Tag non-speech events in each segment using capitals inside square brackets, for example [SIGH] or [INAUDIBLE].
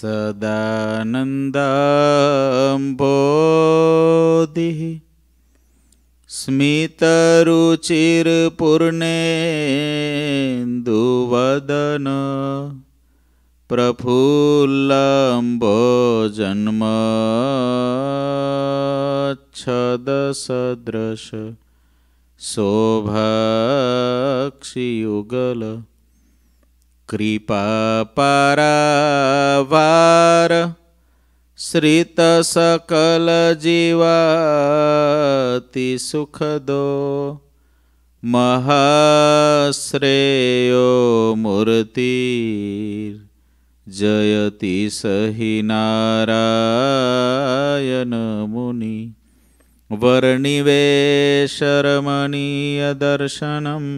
सदानन्दाम्बोधिः स्मितरुचिर्पूर्णेन्दुवदन प्रफुल्लम्बोजन्मच्छदसदृश शोभाक्षियुगल कृपापरावार श्रितसकलजीवाति सुखदो महाश्रेयो मूर्तिर् जयति सहि नारायनमुनि वर्णिवेशरमणीय दर्शनम्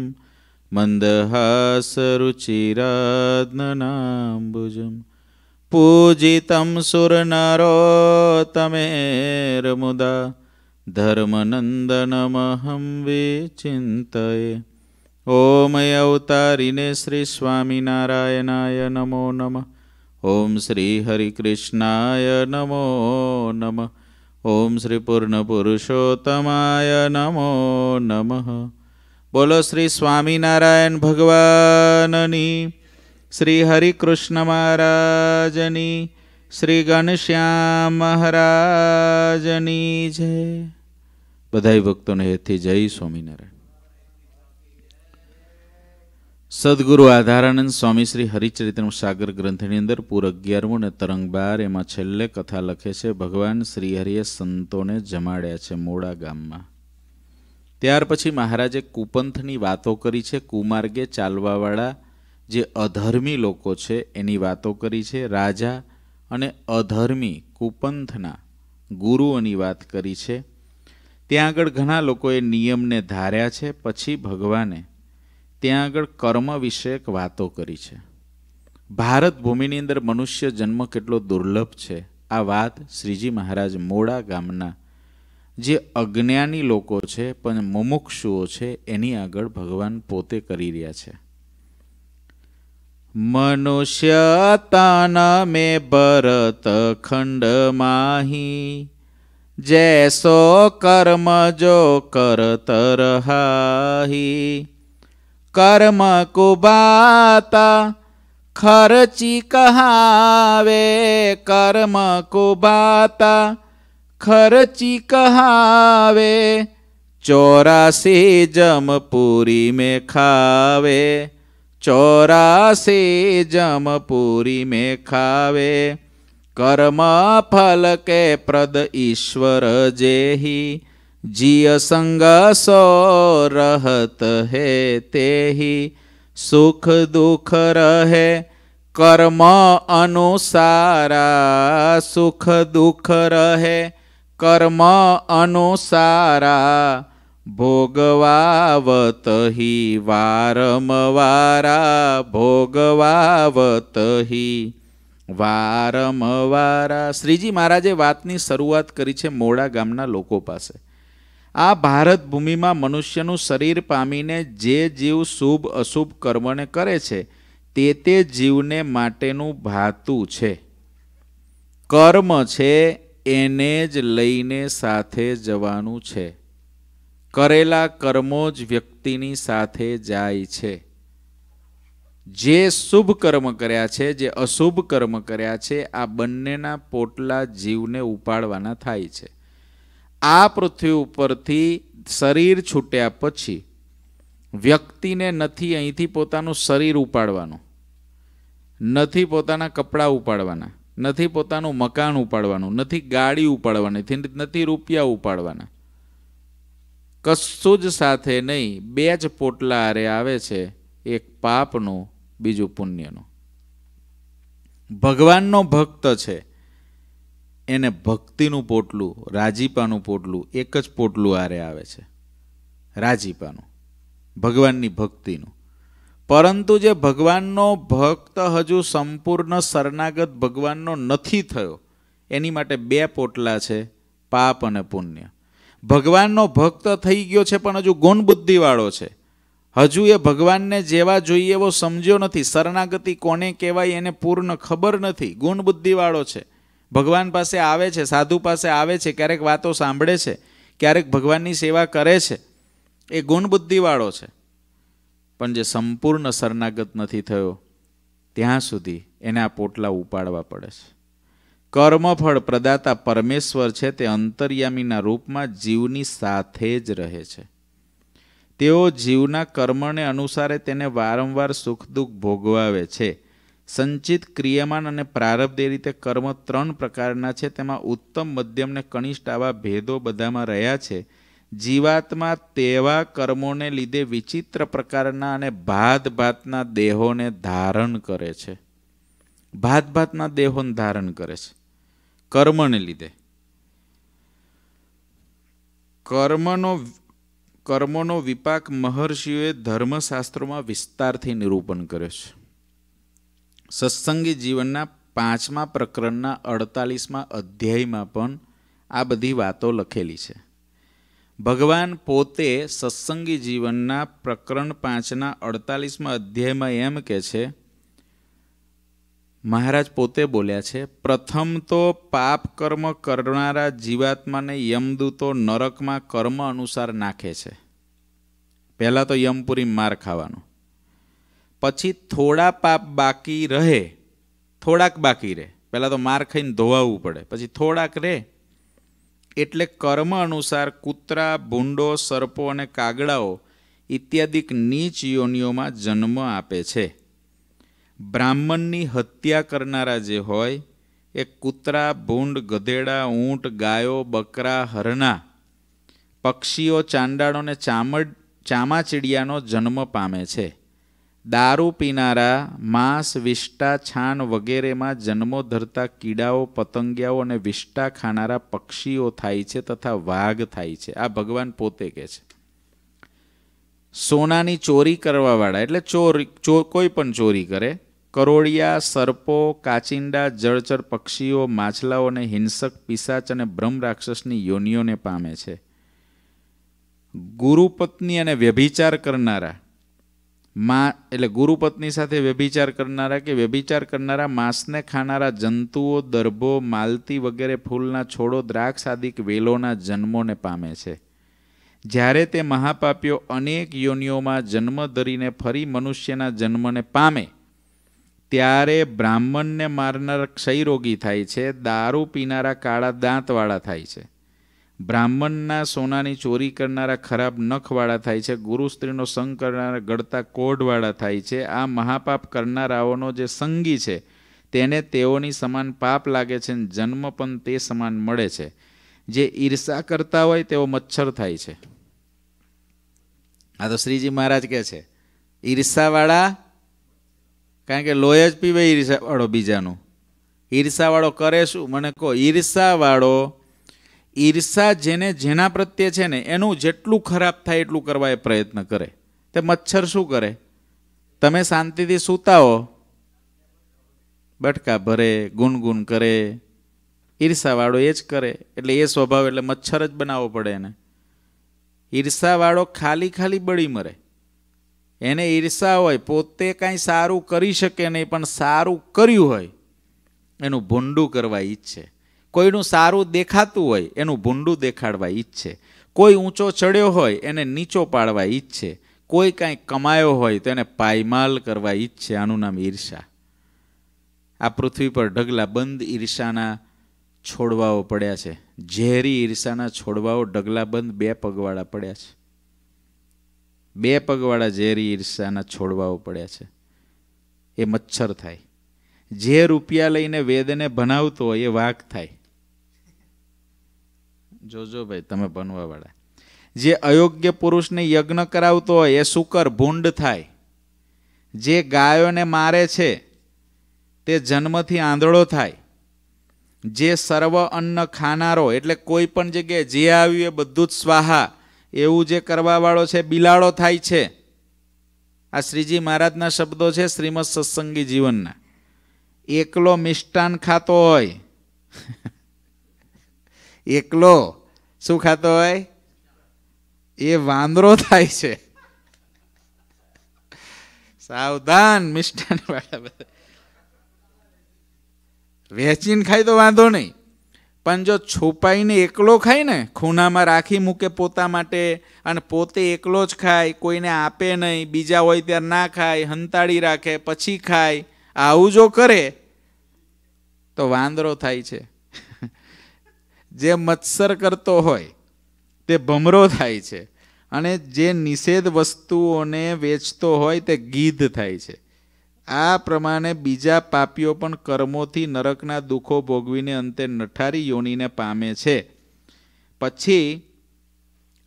मन्दहासरुचिरात्मनाम्बुजम् पूजितं सुरनरोत्तमेर्मुदा धर्मनन्दनमहं विचिन्तये ॐ अवतारिणे श्रीस्वामिनारायणाय नमो नमः ॐ श्रीहरिकृष्णाय नमो नमः ॐ श्रीपूर्णपुरुषोत्तमाय नमो नमः બોલો શ્રી સ્વામિનારાયણ ભગવાનની, શ્રી હરિકૃષ્ણ મહારાજની, શ્રી ઘનશ્યામ મહારાજની જય. બધાય ભક્તોને હેથી જય સ્વામિનારાયણ. સદગુરુ આધારાનંદ સ્વામી શ્રી હરિચરિત્ર સાગર ગ્રંથની અંદર પૂર અગિયારમું ને તરંગ બાર એમાં છેલ્લે કથા લખે છે, ભગવાન શ્રીહરિએ સંતોને જમાડ્યા છે મોડા ગામમાં. ત્યાર પછી મહારાજે કુપંથની વાતો કરી છે, કુમાર્ગે ચાલવાવાળા જે અધર્મી લોકો છે એની વાતો કરી છે, રાજા અને અધર્મી કુપંથના ગુરુઓની વાત કરી છે. ત્યાં આગળ ઘણા લોકોએ નિયમને ધાર્યા છે, પછી ભગવાને ત્યાં આગળ કર્મ વિષયક વાતો કરી છે. ભારત ભૂમિની અંદર મનુષ્ય જન્મ કેટલો દુર્લભ છે, આ વાત શ્રીજી મહારાજ મોડા ગામના જે અજ્ઞાની લોકો છે, પણ મુમુક્ષુઓ છે, એની આગળ ભગવાન પોતે કરી રહ્યા છે. મનુષ્ય તન મે ભરત ખંડ માહી, જૈસો કર્મ જો કરત રહાહી. કર્મ કુબાતા ખર્ચી કહાવે, કર્મ કુબાતા खर्ची कहावे चौरासी जमपुरी में खावे चौरासी जमपुरी में खावे कर्म फल के प्रद ईश्वर जेही जिय संग सो रहत है तेही सुख दुख रहे कर्म अनुसारा सुख दुख रहे કર્મ અનુસારા ભોગવાવત હિ વારમવારા ભોગવાવત હિ વારમવારા શ્રીજી મહારાજે વાતની શરૂઆત કરી છે મોડા ગામના લોકો પાસે. આ ભારત ભૂમિમાં મનુષ્યનું શરીર પામીને જે જીવ શુભ અશુભ કર્મને કરે છે, તે તે જીવને માટેનું ભાતું છે. કર્મ છે એને જ લઈને સાથે જવાનું છે. કરેલા કર્મો જ વ્યક્તિની સાથે જાય છે. જે શુભ કર્મ કર્યા છે, જે અશુભ કર્મ કર્યા છે, આ બંનેના પોટલા જીવને ઉપાડવાના થાય છે. આ પૃથ્વી ઉપરથી શરીર છૂટ્યા પછી વ્યક્તિને નથી અહીંથી પોતાનું શરીર ઉપાડવાનું, નથી પોતાના કપડાં ઉપાડવાના. નથી પોતાનું મકાન ઉપાડવાનું, નથી ગાડી ઉપાડવાની નથી રૂપિયા ઉપાડવાના. કશું જ સાથે નહીં, બે જ પોટલા આરે આવે છે, એક પાપનું, બીજું પુણ્યનું. ભગવાનનો ભક્ત છે, એને ભક્તિનું પોટલું, રાજીપાનું પોટલું, એક જ પોટલું આરે આવે છે, રાજીપાનું, ભગવાનની ભક્તિનું. પરંતુ જે ભગવાનનો ભક્ત હજુ સંપૂર્ણ શરણાગત ભગવાનનો નથી થયો, એની માટે બે પોટલા છે, પાપ અને પુણ્ય. ભગવાનનો ભક્ત થઈ ગયો છે, પણ હજુ ગુણ બુદ્ધિવાળો છે. હજુ એ ભગવાનને જેવા જોઈએ એવો સમજ્યો નથી. શરણાગતિ કોને કહેવાય એને પૂર્ણ ખબર નથી. ગુણ બુદ્ધિવાળો છે. ભગવાન પાસે આવે છે, સાધુ પાસે આવે છે, ક્યારેક વાતો સાંભળે છે, ક્યારેક ભગવાનની સેવા કરે છે. એ ગુણ બુદ્ધિવાળો છે. પણ જે સંપૂર્ણ શરણાગત નથી થયો, ત્યાં સુધી એને આ પોટલા ઉપાડવા પડે છે. કર્મફળ પ્રદાતા પરમેશ્વર છે તે અંતર્યામીના રૂપમાં જીવની સાથે જ રહે છે. તેઓ જીવના કર્મને અનુસારે તેને વારંવાર સુખ દુઃખ ભોગવાવે છે. સંચિત ક્રિયમાન અને પ્રારબ્ધ એ રીતે કર્મ ત્રણ પ્રકારના છે. તેમાં ઉત્તમ, મધ્યમ ને કનિષ્ઠ આવા ભેદો બધામાં રહ્યા છે. જીવાત્મા તેવા કર્મોને લીધે વિચિત્ર પ્રકારના અને ભાત ભાતના દેહોને ધારણ કરે છે. ભાત ભાતના દેહોને ધારણ કરે છે. કર્મને લીધે. કર્મનો કર્મોનો વિપાક મહર્ષિઓએ ધર્મશાસ્ત્રોમાં વિસ્તારથી નિરૂપણ કર્યો છે. સત્સંગી જીવનના પાંચમા પ્રકરણના અડતાલીસમાં અધ્યાયમાં પણ આ બધી વાતો લખેલી છે. ભગવાન પોતે સત્સંગી જીવનના પ્રકરણ પાંચના અડતાલીસમાં અધ્યાયમાં એમ કે છે, મહારાજ પોતે બોલ્યા છે, પ્રથમ તો પાપ કર્મ કરનારા જીવાત્માને યમદૂતો નરકમાં કર્મ અનુસાર નાખે છે. પહેલાં તો યમપુરી માર ખાવાનો. પછી થોડા પાપ બાકી રહે, થોડાક બાકી રહે. પહેલાં તો માર ખાઈને ધોવાવું પડે. પછી થોડાક રહે એટલે કર્મ અનુસાર કૂતરા, ભૂંડો, સર્પો અને કાગડાઓ ઇત્યાદિક નીચ યોનિઓમાં જન્મ આપે છે. બ્રાહ્મણની હત્યા કરનારા જે હોય, એ કૂતરા, ભૂંડ, ગધેડા, ઊંટ, ગાયો, બકરા, હરણા, પક્ષીઓ ચાંડાળોને ચામડ, ચામાચીડિયાનો જન્મ પામે છે. દારૂ પીનારા, માંસ વિષ્ટા છાણ વગેરેમાં જન્મો ધરતા કીડાઓ, પતંગિયાઓ અને વિષ્ટા ખાનારા પક્ષીઓ થાય છે તથા વાઘ થાય છે. આ ભગવાન પોતે કહે છે. સોનાની ચોરી કરવાવાળા, એટલે ચોરી કોઈ પણ ચોરી કરે, કરોળિયા, સર્પો, કાચિંડા, જળચર પક્ષીઓ, માછલાઓ અને હિંસક પિસાચ અને બ્રહ્મ રાક્ષસની યોનિઓને પામે છે. ગુરુપત્ની અને વ્યભિચાર કરનારા મા એટલે ગુરુપત્ની સાથે વ્યભિચાર કરનારા કે વ્યભિચાર કરનારા માંસને ખાનારા જંતુઓ દર્ભો માલતી વગેરે ફૂલના છોડો, દ્રાક્ષ આદિક વેલોના જન્મોને પામે છે. જ્યારે તે મહાપાપીઓ અનેક યોનિઓમાં જન્મ ધરીને ફરી મનુષ્યના જન્મને પામે, ત્યારે બ્રાહ્મણને મારનાર ક્ષયરોગી થાય છે, દારૂ પીનારા કાળા દાંતવાળા થાય છે. બ્રાહ્મણના સોનાની ચોરી કરનારા ખરાબ નખવાળા થાય છે, ગુરુ સ્ત્રીનો સંગ કરનારા ગળતા કોઢવાળા થાય છે, આ મહાપાપ કરનારાઓનો જે સંગી છે, તેને તેઓની સમાન પાપ લાગે છે જન્મ પણ તે સમાન મળે છે. જે ઈર્ષા કરતા હોય તેઓ મચ્છર થાય છે. આ તો શ્રીજી મહારાજ કહે છે, ઈર્ષાવાળા, કારણ કે લોહી જ પીવે ઈર્ષાવાળો બીજાનું. ઈર્ષાવાળો કરે શું? મને કહો, ઈર્ષાવાળો ઈર્ષા જેને જેના પ્રત્યે છે ને, એનું જેટલું ખરાબ થાય એટલું કરવા એ પ્રયત્ન કરે. તે મચ્છર શું કરે? તમે શાંતિથી સૂતા હો બટકા ભરે, ગુનગુન કરે, ઈર્ષાવાળો એ જ કરે, એટલે એ સ્વભાવ એટલે મચ્છર જ બનાવવો પડે એને. ઈર્ષાવાળો ખાલી ખાલી બળી મરે. એને ઈર્ષા હોય, પોતે કાંઈ સારું કરી શકે નહીં, પણ સારું કર્યું હોય, એનું ભૂંડું કરવા ઈચ્છે. કોઈનું સારું દેખાતું હોય, એનું ભૂંડું દેખાડવા ઈચ્છે. કોઈ ઊંચો ચડ્યો હોય, એને નીચો પાડવા ઈચ્છે. કોઈ કાંઈ કમાયો હોય, તો એને પાયમાલ કરવા ઈચ્છે. આનું નામ ઈર્ષા. આ પૃથ્વી પર ઢગલા બંધ ઈર્ષાના છોડવાઓ પડ્યા છે. ઝેરી ઈર્ષાના છોડવાઓ ઢગલા બંધ બે પગવાળા પડ્યા છે. બે પગવાળા ઝેરી ઈર્ષાના છોડવાઓ પડ્યા છે. એ મચ્છર થાય. જે રૂપિયા લઈને વેદને ભણાવતો હોય, એ વાઘ થાય. જોજો ભાઈ, તમે બનવા વાળા જે અયોગ્ય પુરુષને યજ્ઞ કરાવતો હોય, એ શુકર ભૂંડ થાય. જે ગાયોને મારે છે, તે જન્મથી આંધળો થાય. જે સર્વ અન્ન ખાનારો, એટલે કોઈ પણ જગ્યાએ જે આવ્યું એ બધું જ સ્વાહા. એવું જે કરવાવાળો છે, બિલાડો થાય છે. આ શ્રીજી મહારાજના શબ્દો છે, શ્રીમદ સત્સંગી જીવનના. એકલો મિષ્ટાન ખાતો હોય. એકલો. શું ખાતો હોય? એ વાંદરો થાય છે. સાવધાન, મિષ્ટાન વાળા બધા. વેચીને ખાય તો વાંધો નહીં. પણ જો છુપાઈને એકલો ખાય ને ખૂનામાં રાખી મૂકે પોતા માટે અને પોતે એકલો જ ખાય, કોઈને આપે નહીં, બીજા હોય ત્યારે ના ખાય હંતાડી રાખે, પછી ખાય, આવું જો કરે, તો વાંદરો થાય છે. જે મત્સર કરતો હોય, તે ભમરો થાય છે અને જે નિષેધ વસ્તુઓને વેચતો હોય, તે ગીધ થાય છે. આ પ્રમાણે બીજા પાપીઓ પણ કર્મોથી નરકના દુઃખો ભોગવીને અંતે નઠારી યોનીને પામે છે. પછી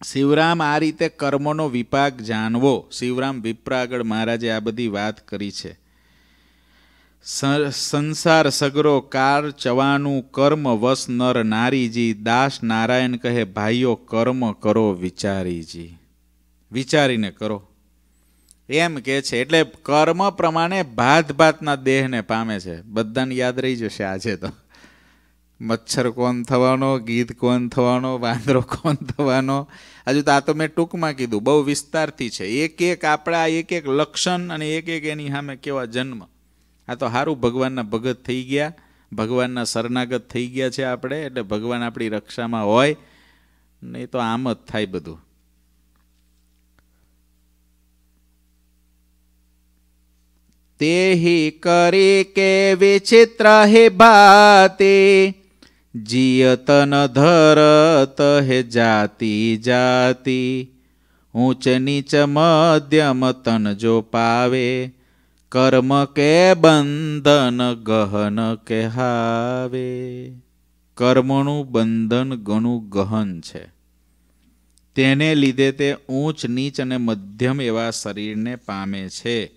શિવરામ આ રીતે કર્મનો વિપાક જાણવો. શિવરામ વિપ્રાગળ મહારાજે આ બધી વાત કરી છે. સંસાર સગરો, કાર ચવાનું કર્મ, વસ, નર, નારીજી, દાસ, નારાયણ કહે, ભાઈઓ, કર્મ કરો વિચારીજી. વિચારીને કરો. એમ કે છે, એટલે કર્મ પ્રમાણે ભાત ભાતના દેહને પામે છે. બધાને યાદ રહી જશે આજે તો. મચ્છર કોણ થવાનો, ગીધ કોણ થવાનો, વાંદરો કોણ થવાનો? હજુ તો આ તો મેં ટૂંકમાં કીધું, બહુ વિસ્તારથી છે. એક એક આપણા એક એક લક્ષણ અને એક એક એની સામે કેવા જન્મ. આ તો સારું ભગવાનના ભગત થઈ ગયા. ભગવાનના શરણાગત થઈ ગયા છે આપણે, એટલે ભગવાન આપણી રક્ષામાં હોય. નહીં તો આમ જ થાય બધું. તેહી કરી કે વિચિત્ર હે ભાતે, જીયતન ધરત હે જાતિ જાતિ, ઊંચ નીચ મધ્યમ તન જો પાવે કર્મ કે બંધન ગહન કહેવે કર્મનું બંધન ઘણું ગહન છે તેને લીધે તે ઊંચ નીચ અને મધ્યમ એવા શરીરને પામે છે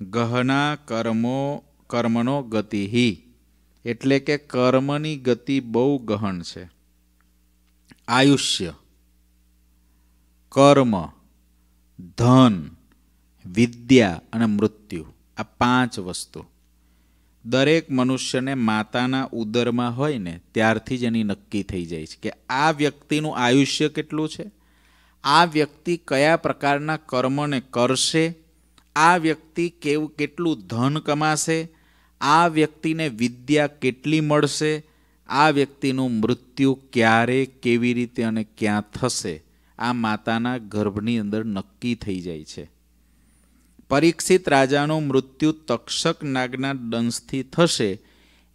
ગહના કર્મો કર્મનો ગતિહી એટલે કે કર્મની ગતિ બહુ ગહન છે આયુષ્ય કર્મ ધન વિદ્યા અને મૃત્યુ, આ પાંચ વસ્તુ. દરેક મનુષ્યને માતાના ઉદરમાં હોય ને, ત્યારથી જ એની નક્કી થઈ જાય છે કે આ વ્યક્તિનું આયુષ્ય કેટલું છે? આ વ્યક્તિ કયા પ્રકારના કર્મને કરશે? આ વ્યક્તિ કેવું, કેટલું ધન કમાશે? આ વ્યક્તિને વિદ્યા કેટલી મળશે? આ વ્યક્તિનું મૃત્યુ ક્યારે, કેવી રીતે અને ક્યાં થશે? આ માતાના ગર્ભની અંદર નક્કી થઈ જાય છે. પરીક્ષિત રાજાનું મૃત્યુ તક્ષક નાગના દંશથી થશે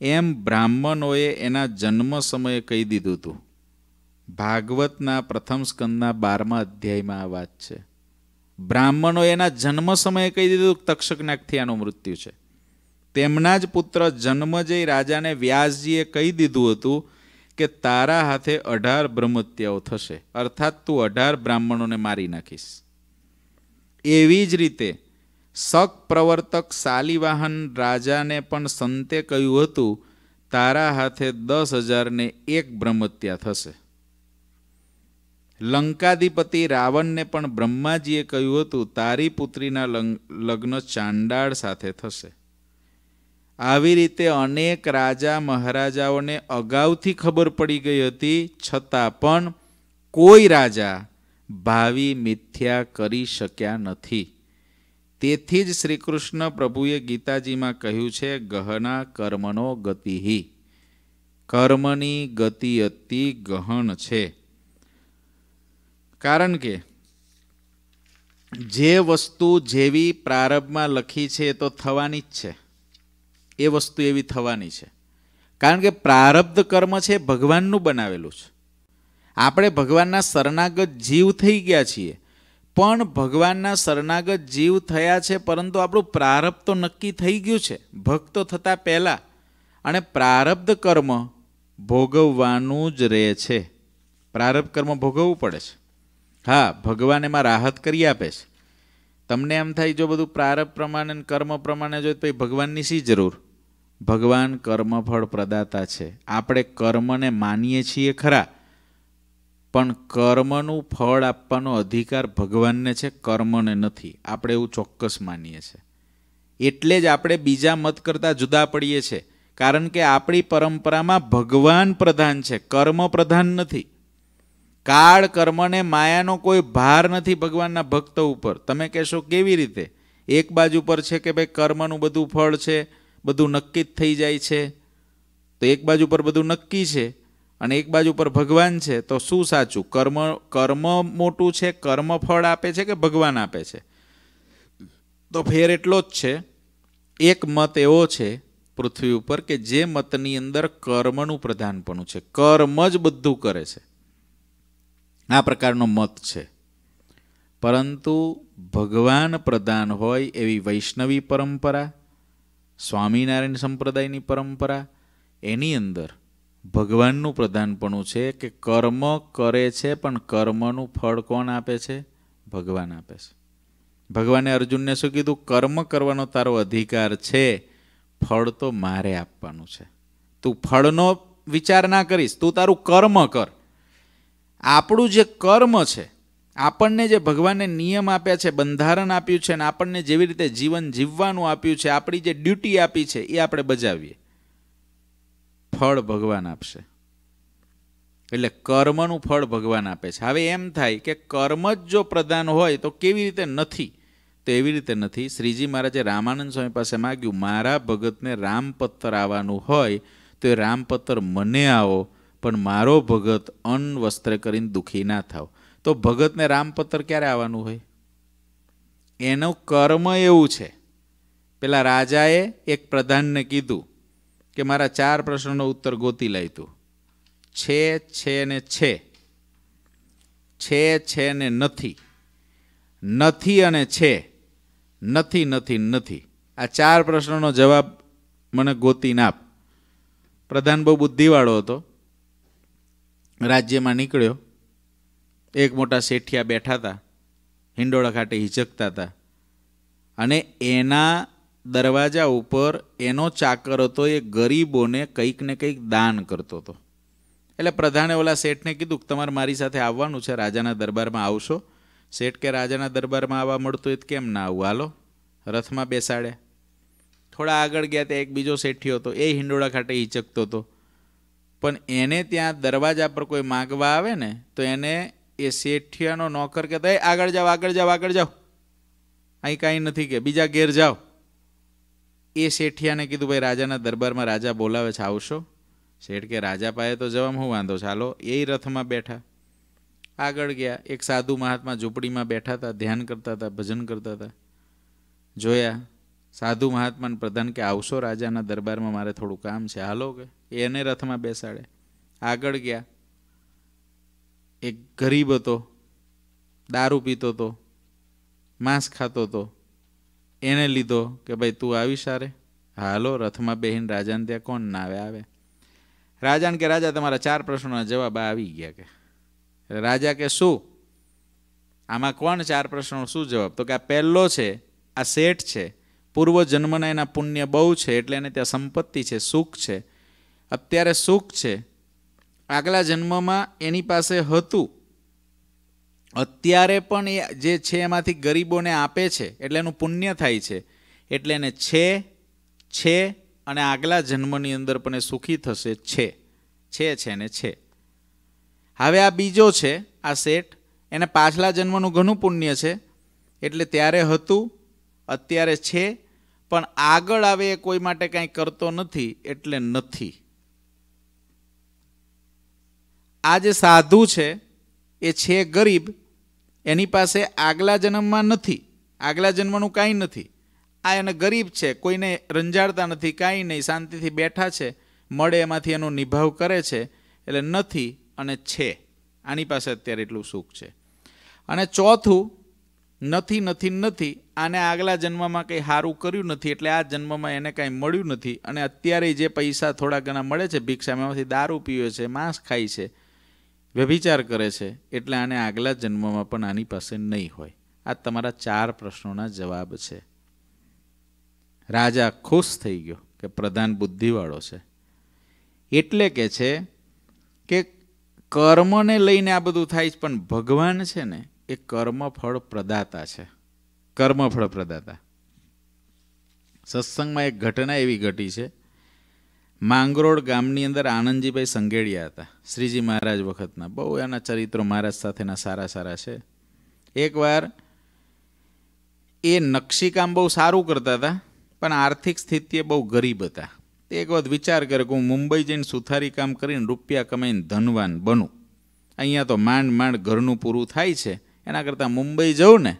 એમ બ્રાહ્મણોએ એના જન્મ સમયે કહી દીધું હતું. ભાગવતના પ્રથમ સ્કંદના બારમા અધ્યાયમાં આ વાત છે. બ્રાહ્મણો એના જન્મ સમયે કહી દીધું તક્ષક નાગથી આનું મૃત્યુ છે. તેમના જ પુત્ર જન્મજય રાજાને વ્યાસજીએ કહી દીધું હતું કે તારા હાથે અઢાર બ્રહ્મત્યાઓ થશે. અર્થાત તું અઢાર બ્રાહ્મણોને મારી નાખીશ. એવી જ રીતે શક પ્રવર્તક શાલિવાહન રાજાને પણ સંતે કહ્યું હતું, તારા હાથે દસ હજારને એક બ્રહ્મત્યા થશે. લંકાધિપતિ રાવણને પણ બ્રહ્માજીએ કહ્યું હતું, તારી પુત્રીના લગ્ન ચાંડાળ સાથે થશે. આવી રીતે અનેક રાજા મહારાજાઓને અગાઉથી ખબર પડી ગઈ હતી, છતાં પણ કોઈ રાજા ભાવિ મિથ્યા કરી શક્યા નથી. તેથી જ શ્રી કૃષ્ણ પ્રભુએ ગીતાજીમાં કહ્યું છે, ગહના કર્મનો ગતિહિ કર્મની ગતિ અતિ ગહન છે. કારણ કે જે વસ્તુ જેવી પ્રારંભમાં લખી છે એ તો થવાની જ છે. એ વસ્તુ એવી થવાની છે. કારણ કે પ્રારબ્ધ કર્મ છે ભગવાનનું બનાવેલું છે. આપણે ભગવાનના શરણાગત જીવ થઈ ગયા છીએ. પણ ભગવાનના શરણાગત જીવ થયા છે, પરંતુ આપણું પ્રારબ્ધ તો નક્કી થઈ ગયું છે. ભક્તો થતાં પહેલાં અને પ્રારબ્ધ કર્મ ભોગવવાનું જ રહે છે. પ્રારબ્ધ કર્મ ભોગવવું પડે છે. હા, ભગવાન એમાં રાહત કરી આપે છે. તમને એમ થાય, જો બધું પ્રારબ્ધ પ્રમાણે કર્મ પ્રમાણે જોઈએ તો ભગવાનની શી જરૂર? ભગવાન કર્મફળ પ્રદાતા છે. આપણે કર્મને માનીએ છીએ ખરા. પણ કર્મનું ફળ આપવાનો અધિકાર ભગવાનને છે, કર્મને નથી. આપણે એવું ચોક્કસ માનીએ છીએ એટલે જ આપણે બીજા મત કરતાં જુદા પડીએ છીએ કારણ કે આપણી પરંપરામાં ભગવાન પ્રધાન છે, કર્મ પ્રધાન નથી. કાળ કર્મને માયાનો કોઈ ભાર નથી ભગવાનના ભક્ત ઉપર. તમે કહેશો કેવી રીતે? એક બાજુ પર છે કે ભાઈ કર્મનું બધું ફળ છે, બધું નક્કી જ થઈ જાય છે. તો એક બાજુ પર બધું નક્કી છે. અને એક બાજુ પર ભગવાન છે, તો શું સાચું? કર્મ કર્મ મોટું છે કર્મ ફળ આપે છે કે ભગવાન આપે છે? તો ફેર એટલો જ છે. એક મત એવો છે પૃથ્વી ઉપર કે જે મતની અંદર કર્મનું પ્રધાનપણું છે. કર્મ જ બધું કરે છે. આ પ્રકારનો મત છે. પરંતુ ભગવાન પ્રધાન હોય એવી વૈષ્ણવી પરંપરા, સ્વામિનારાયણ સંપ્રદાયની પરંપરા, એની અંદર ભગવાનનું પ્રધાનપણું છે કે કર્મ કરે છે, પણ કર્મનું ફળ કોણ આપે છે? ભગવાન આપે છે. ભગવાને અર્જુનને શું કીધું? કર્મ કરવાનો તારો અધિકાર છે, ફળ તો મારે આપવાનું છે. તું ફળનો વિચાર ના કરીશ, તું તારું કર્મ કર. આપણું જે કર્મ છે, આપણને જે ભગવાને નિયમ આપ્યા છે, બંધારણ આપ્યું છે, અને આપણને જેવી રીતે જીવન જીવવાનું આપ્યું છે, આપણી જે ડ્યુટી આપી છે, એ આપણે બજાવીએ. ફળ ભગવાન આપશે. એટલે કર્મનું ફળ ભગવાન આપે છે. હવે એમ થાય કે કર્મ જ જો પ્રધાન હોય તો કેવી રીતે નથી? તો એવી રીતે નથી. શ્રીજી મહારાજે રામાનંદ સ્વામી પાસે માગ્યું, મારા ભગતને રામપત્તર આવવાનું હોય તો એ રામપત્તર મને આવો, પણ મારો ભગત અન્ન વસ્ત્ર કરીને દુઃખી ના થાવ. તો ભગતને રામપત્તર ક્યારે આવવાનું હોય? એનું કર્મ એવું છે. પેલા રાજાએ એક પ્રધાનને કીધું કે મારા ચાર પ્રશ્નોનો ઉત્તર ગોતી લઈ તું. છે છે ને છે. છે છે ને નથી. નથી અને છે. નથી નથી નથી. આ ચાર પ્રશ્નોનો જવાબ મને ગોતીને આપ. પ્રધાન બહુ બુદ્ધિવાળો હતો. રાજ્યમાં નીકળ્યો. એક મોટા શેઠિયા બેઠા હતા. હિંડોળા ખાતે હિચકતા હતા. અને એના દરવાજા ઉપર એનો ચાકર હતો, એ ગરીબોને કંઈક ને કંઈક દાન કરતો હતો. એટલે પ્રધાને ઓલા શેઠને કીધું કે તમારે મારી સાથે આવવાનું છે, રાજાના દરબારમાં આવશો. શેઠ કે, રાજાના દરબારમાં આવવા મળતું એ કેમ ના આવું? હાલો, રથમાં બેસાડ્યા થોડા આગળ ગયા ત્યાં એક બીજો શેઠિયો હતો, એ હિંડોળા ખાતે હિચકતો હતો. પણ એને ત્યાં દરવાજા પર કોઈ માગવા આવે ને, તો એને એ શેઠિયાનો નોકર કહેતા આગળ જાઓ આગળ જાઓ આગળ જાઓ. અહીં કાંઈ નથી કે, બીજા ઘેર જાઓ. એ શેઠિયાને કીધું, ભાઈ, રાજાના દરબારમાં રાજા બોલાવે છે, આવશો? શેઠ કે, રાજા પાસે તો જવામાં હું વાંધો ચાલો એ રથમાં બેઠા. આગળ ગયા, એક સાધુ મહાત્મા ઝૂંપડીમાં બેઠા હતા, ધ્યાન કરતા હતા, ભજન કરતા હતા. જોયા, સાધુ મહાત્માને પ્રધાન કે, આવશો રાજાના દરબારમાં, મારે થોડું કામ છે. હાલો કે. એને રથમાં બેસાડે. આગળ ગયા. એક ગરીબ હતો, દારૂ પીતો હતો, માંસ ખાતો હતો એને લીધો કે ભાઈ તું આવી સારે. હાલો, રથમાં બેહીન રાજાને ત્યાં કોણ ના આવે? આવે રાજાને કે, રાજા, તમારા ચાર પ્રશ્નોના જવાબ આવી ગયા કે. રાજા કે, શું? આમાં કોણ ચાર પ્રશ્નો શું જવાબ? તો કે આ પહેલો છે, આ શેઠ છે. પૂર્વ જન્મના એના પુણ્ય બહુ છે, એટલે એને ત્યાં સંપત્તિ છે, સુખ છે. અત્યારે સુખ છે. આગલા જન્મમાં એની પાસે હતું. અત્યારે પણ એ જે છે એમાંથી ગરીબોને આપે છે, એટલે એનું પુણ્ય થાય છે, એટલે એને છે છે અને આગલા જન્મની અંદર પણ એ સુખી થશે, છે. છે છે ને છે. હવે આ બીજો છે, આ શેઠ, એને પાછલા જન્મનું ઘણું પુણ્ય છે, એટલે ત્યારે હતું, અત્યારે છે, પણ આગળ આવે એ કોઈ માટે કાંઈ કરતો નથી, એટલે નથી. આ જે સાધુ છે, એ છે ગરીબ એની પાસે આગલા જન્મમાં નથી. આગલા જન્મનું કાંઈ નથી. આ એને ગરીબ છે, કોઈને રંજાડતા નથી, કાંઈ નહીં, શાંતિથી બેઠા છે, મળે એમાંથી એનો નિભાવ કરે છે, એટલે નથી અને છે. આની પાસે અત્યારે એટલું સુખ છે. અને ચોથું, નથી નથી નથી, આને આગલા જન્મમાં કંઈ સારું કર્યું નથી, એટલે આ જન્મમાં એને કાંઈ મળ્યું નથી. અને અત્યારે જે પૈસા થોડા ઘણા મળે છે ભિક્ષામાં, એમાંથી દારૂ પીવે છે, માંસ ખાય છે વ્યભિચાર કરે છે એટલે આને આગલા જન્મમાં પણ આની પાસે નહીં હોય. આ તમારા ચાર પ્રશ્નોના જવાબ છે. રાજા ખુશ થઈ ગયો કે પ્રધાન બુદ્ધિવાળો છે. એટલે કે છે કે કર્મને લઈને આ બધું થાય છે, પણ ભગવાન છે ને, એ કર્મફળ પ્રદાતા છે. કર્મફળ પ્રદાતા. સત્સંગમાં એક ઘટના એવી ઘટી છે માંગરોળ ગામની અંદર આનંદજીભાઈ સંઘેડિયા હતા. શ્રીજી મહારાજ વખતના. બહુ એના ચરિત્રો મહારાજ સાથેના સારા સારા છે. એકવાર એ નકશીકામ બહુ સારું કરતા હતા, પણ આર્થિક સ્થિતિએ બહુ ગરીબ હતા. એક વખત વિચાર કરે કે હું મુંબઈ જઈને સુથારી કામ કરીને રૂપિયા કમાઈને ધનવાન બનું. અહીંયા તો માંડ માંડ ઘરનું પૂરું થાય છે. એના કરતાં મુંબઈ જઉં ને,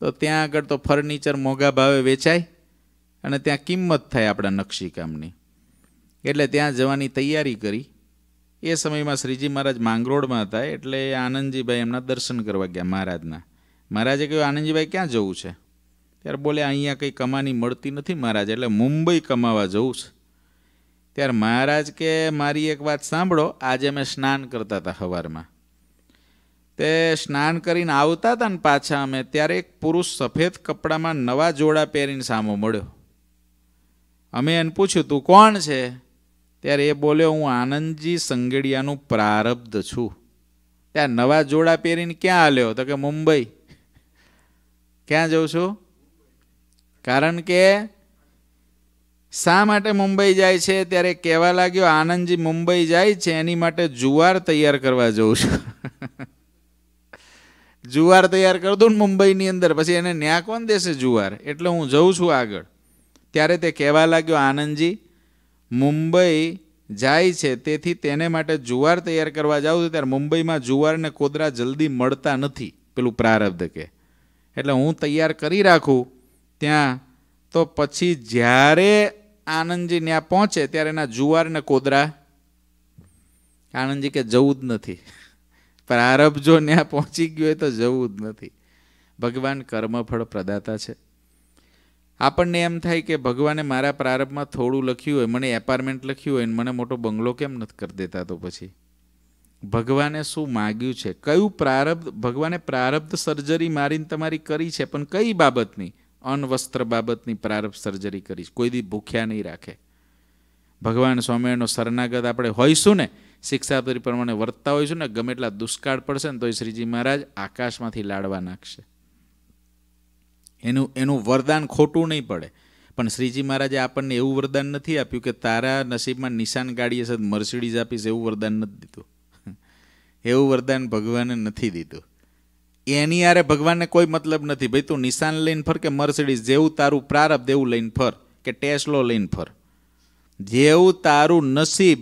તો ત્યાં આગળ તો ફર્નિચર મોંઘા ભાવે વેચાય અને ત્યાં કિંમત થાય આપણા નકશીકામની. એટલે ત્યાં જવાની તૈયારી કરી. એ સમયમાં શ્રીજી મહારાજ માંગરોળમાં હતા, એટલે આનંદજીભાઈ એમના દર્શન કરવા ગયા મહારાજના. મહારાજે કહ્યું, આનંદજીભાઈ, ક્યાં જવું છે? ત્યારે બોલે, અહીંયા કંઈ કમાની મળતી નથી મહારાજ, એટલે મુંબઈ કમાવા જવું છે. ત્યારે મહારાજ કે, મારી એક વાત સાંભળો, આજે અમે સ્નાન કરતા હતા સવારમાં તે સ્નાન કરીને આવતા હતા ને પાછા અમે, ત્યારે એક પુરુષ સફેદ કપડામાં નવા જોડા પહેરીને સામો મળ્યો. અમે એને પૂછ્યું, તું કોણ છે? ત્યારે એ બોલ્યો હું આનંદજી સંગડિયાનું પ્રારબ્ધ છું. ત્યાં નવા જોડા પહેરીને ક્યાં હાલ્યો તો કે મુંબઈ. ક્યાં જઉં છું? કારણ કે શા માટે મુંબઈ જાય છે? ત્યારે કહેવા લાગ્યો, આનંદજી મુંબઈ જાય છે, એની માટે જુવાર તૈયાર કરવા જઉં છું. [LAUGHS] જુવાર તૈયાર કરી દઉં ને મુંબઈની અંદર, પછી એને ન્યા કોણ દેશે જુવાર? એટલે હું જઉં છું આગળ. ત્યારે તે કહેવા લાગ્યો, આનંદજી મુંબઈ જાય છે, તેથી તેને માટે જુવાર તૈયાર કરવા જાઉં છું. ત્યારે મુંબઈમાં જુવાર ને કોદરા જલ્દી મળતા નથી, પેલું પ્રારબ્ધ કે. એટલે હું તૈયાર કરી રાખું ત્યાં. તો પછી જ્યારે આનંદજી ત્યાં પહોંચે, ત્યારે એના જુવાર ને કોદરા. આનંદજી કે, જવું જ નથી. પ્રારબ્ધ જો ત્યાં પહોંચી ગયો હોય તો જવું જ નથી. ભગવાન કર્મફળ પ્રદાતા છે. આપણને એમ થાય કે ભગવાને મારા પ્રારંભમાં થોડું લખ્યું હોય, મને એપાર્ટમેન્ટ લખ્યું હોય મને મોટો બંગલો કેમ નથી કરી દેતા તો પછી? ભગવાને શું માગ્યું છે? કયું પ્રારબ્ધ, ભગવાને પ્રારબ્ધ સર્જરી મારીને તમારી કરી છે, પણ કઈ બાબતની? અનવસ્ત્ર બાબતની પ્રારબ્ધ સર્જરી કરી કોઈ દી ભૂખ્યા નહીં રાખે. ભગવાન સ્વામિનારાયણનો શરણાગત આપણે હોઈશું ને શિક્ષાપત્રી પ્રમાણે વર્તતા હોઈશું ને, ગમે એટલા દુષ્કાળ પડશે ને તો શ્રીજી મહારાજ આકાશમાંથી લાડવા નાખશે. એનું એનું વરદાન ખોટું નહીં પડે. પણ શ્રીજી મહારાજે આપણને એવું વરદાન નથી આપ્યું કે તારા નસીબમાં નિશાન ગાડી હશે મર્સિડીઝ આપીશ એવું વરદાન નથી દીધું. [LAUGHS] એવું વરદાન ભગવાને નથી દીધું. એની આરે ભગવાનને કોઈ મતલબ નથી. ભાઈ, તું નિશાન લઈને ફર કે મર્સિડીઝ? જેવું તારું પ્રારબ્ધ એવું લઈને ફર કે ટેસ્લો લઈને ફર. જેવું તારું નસીબ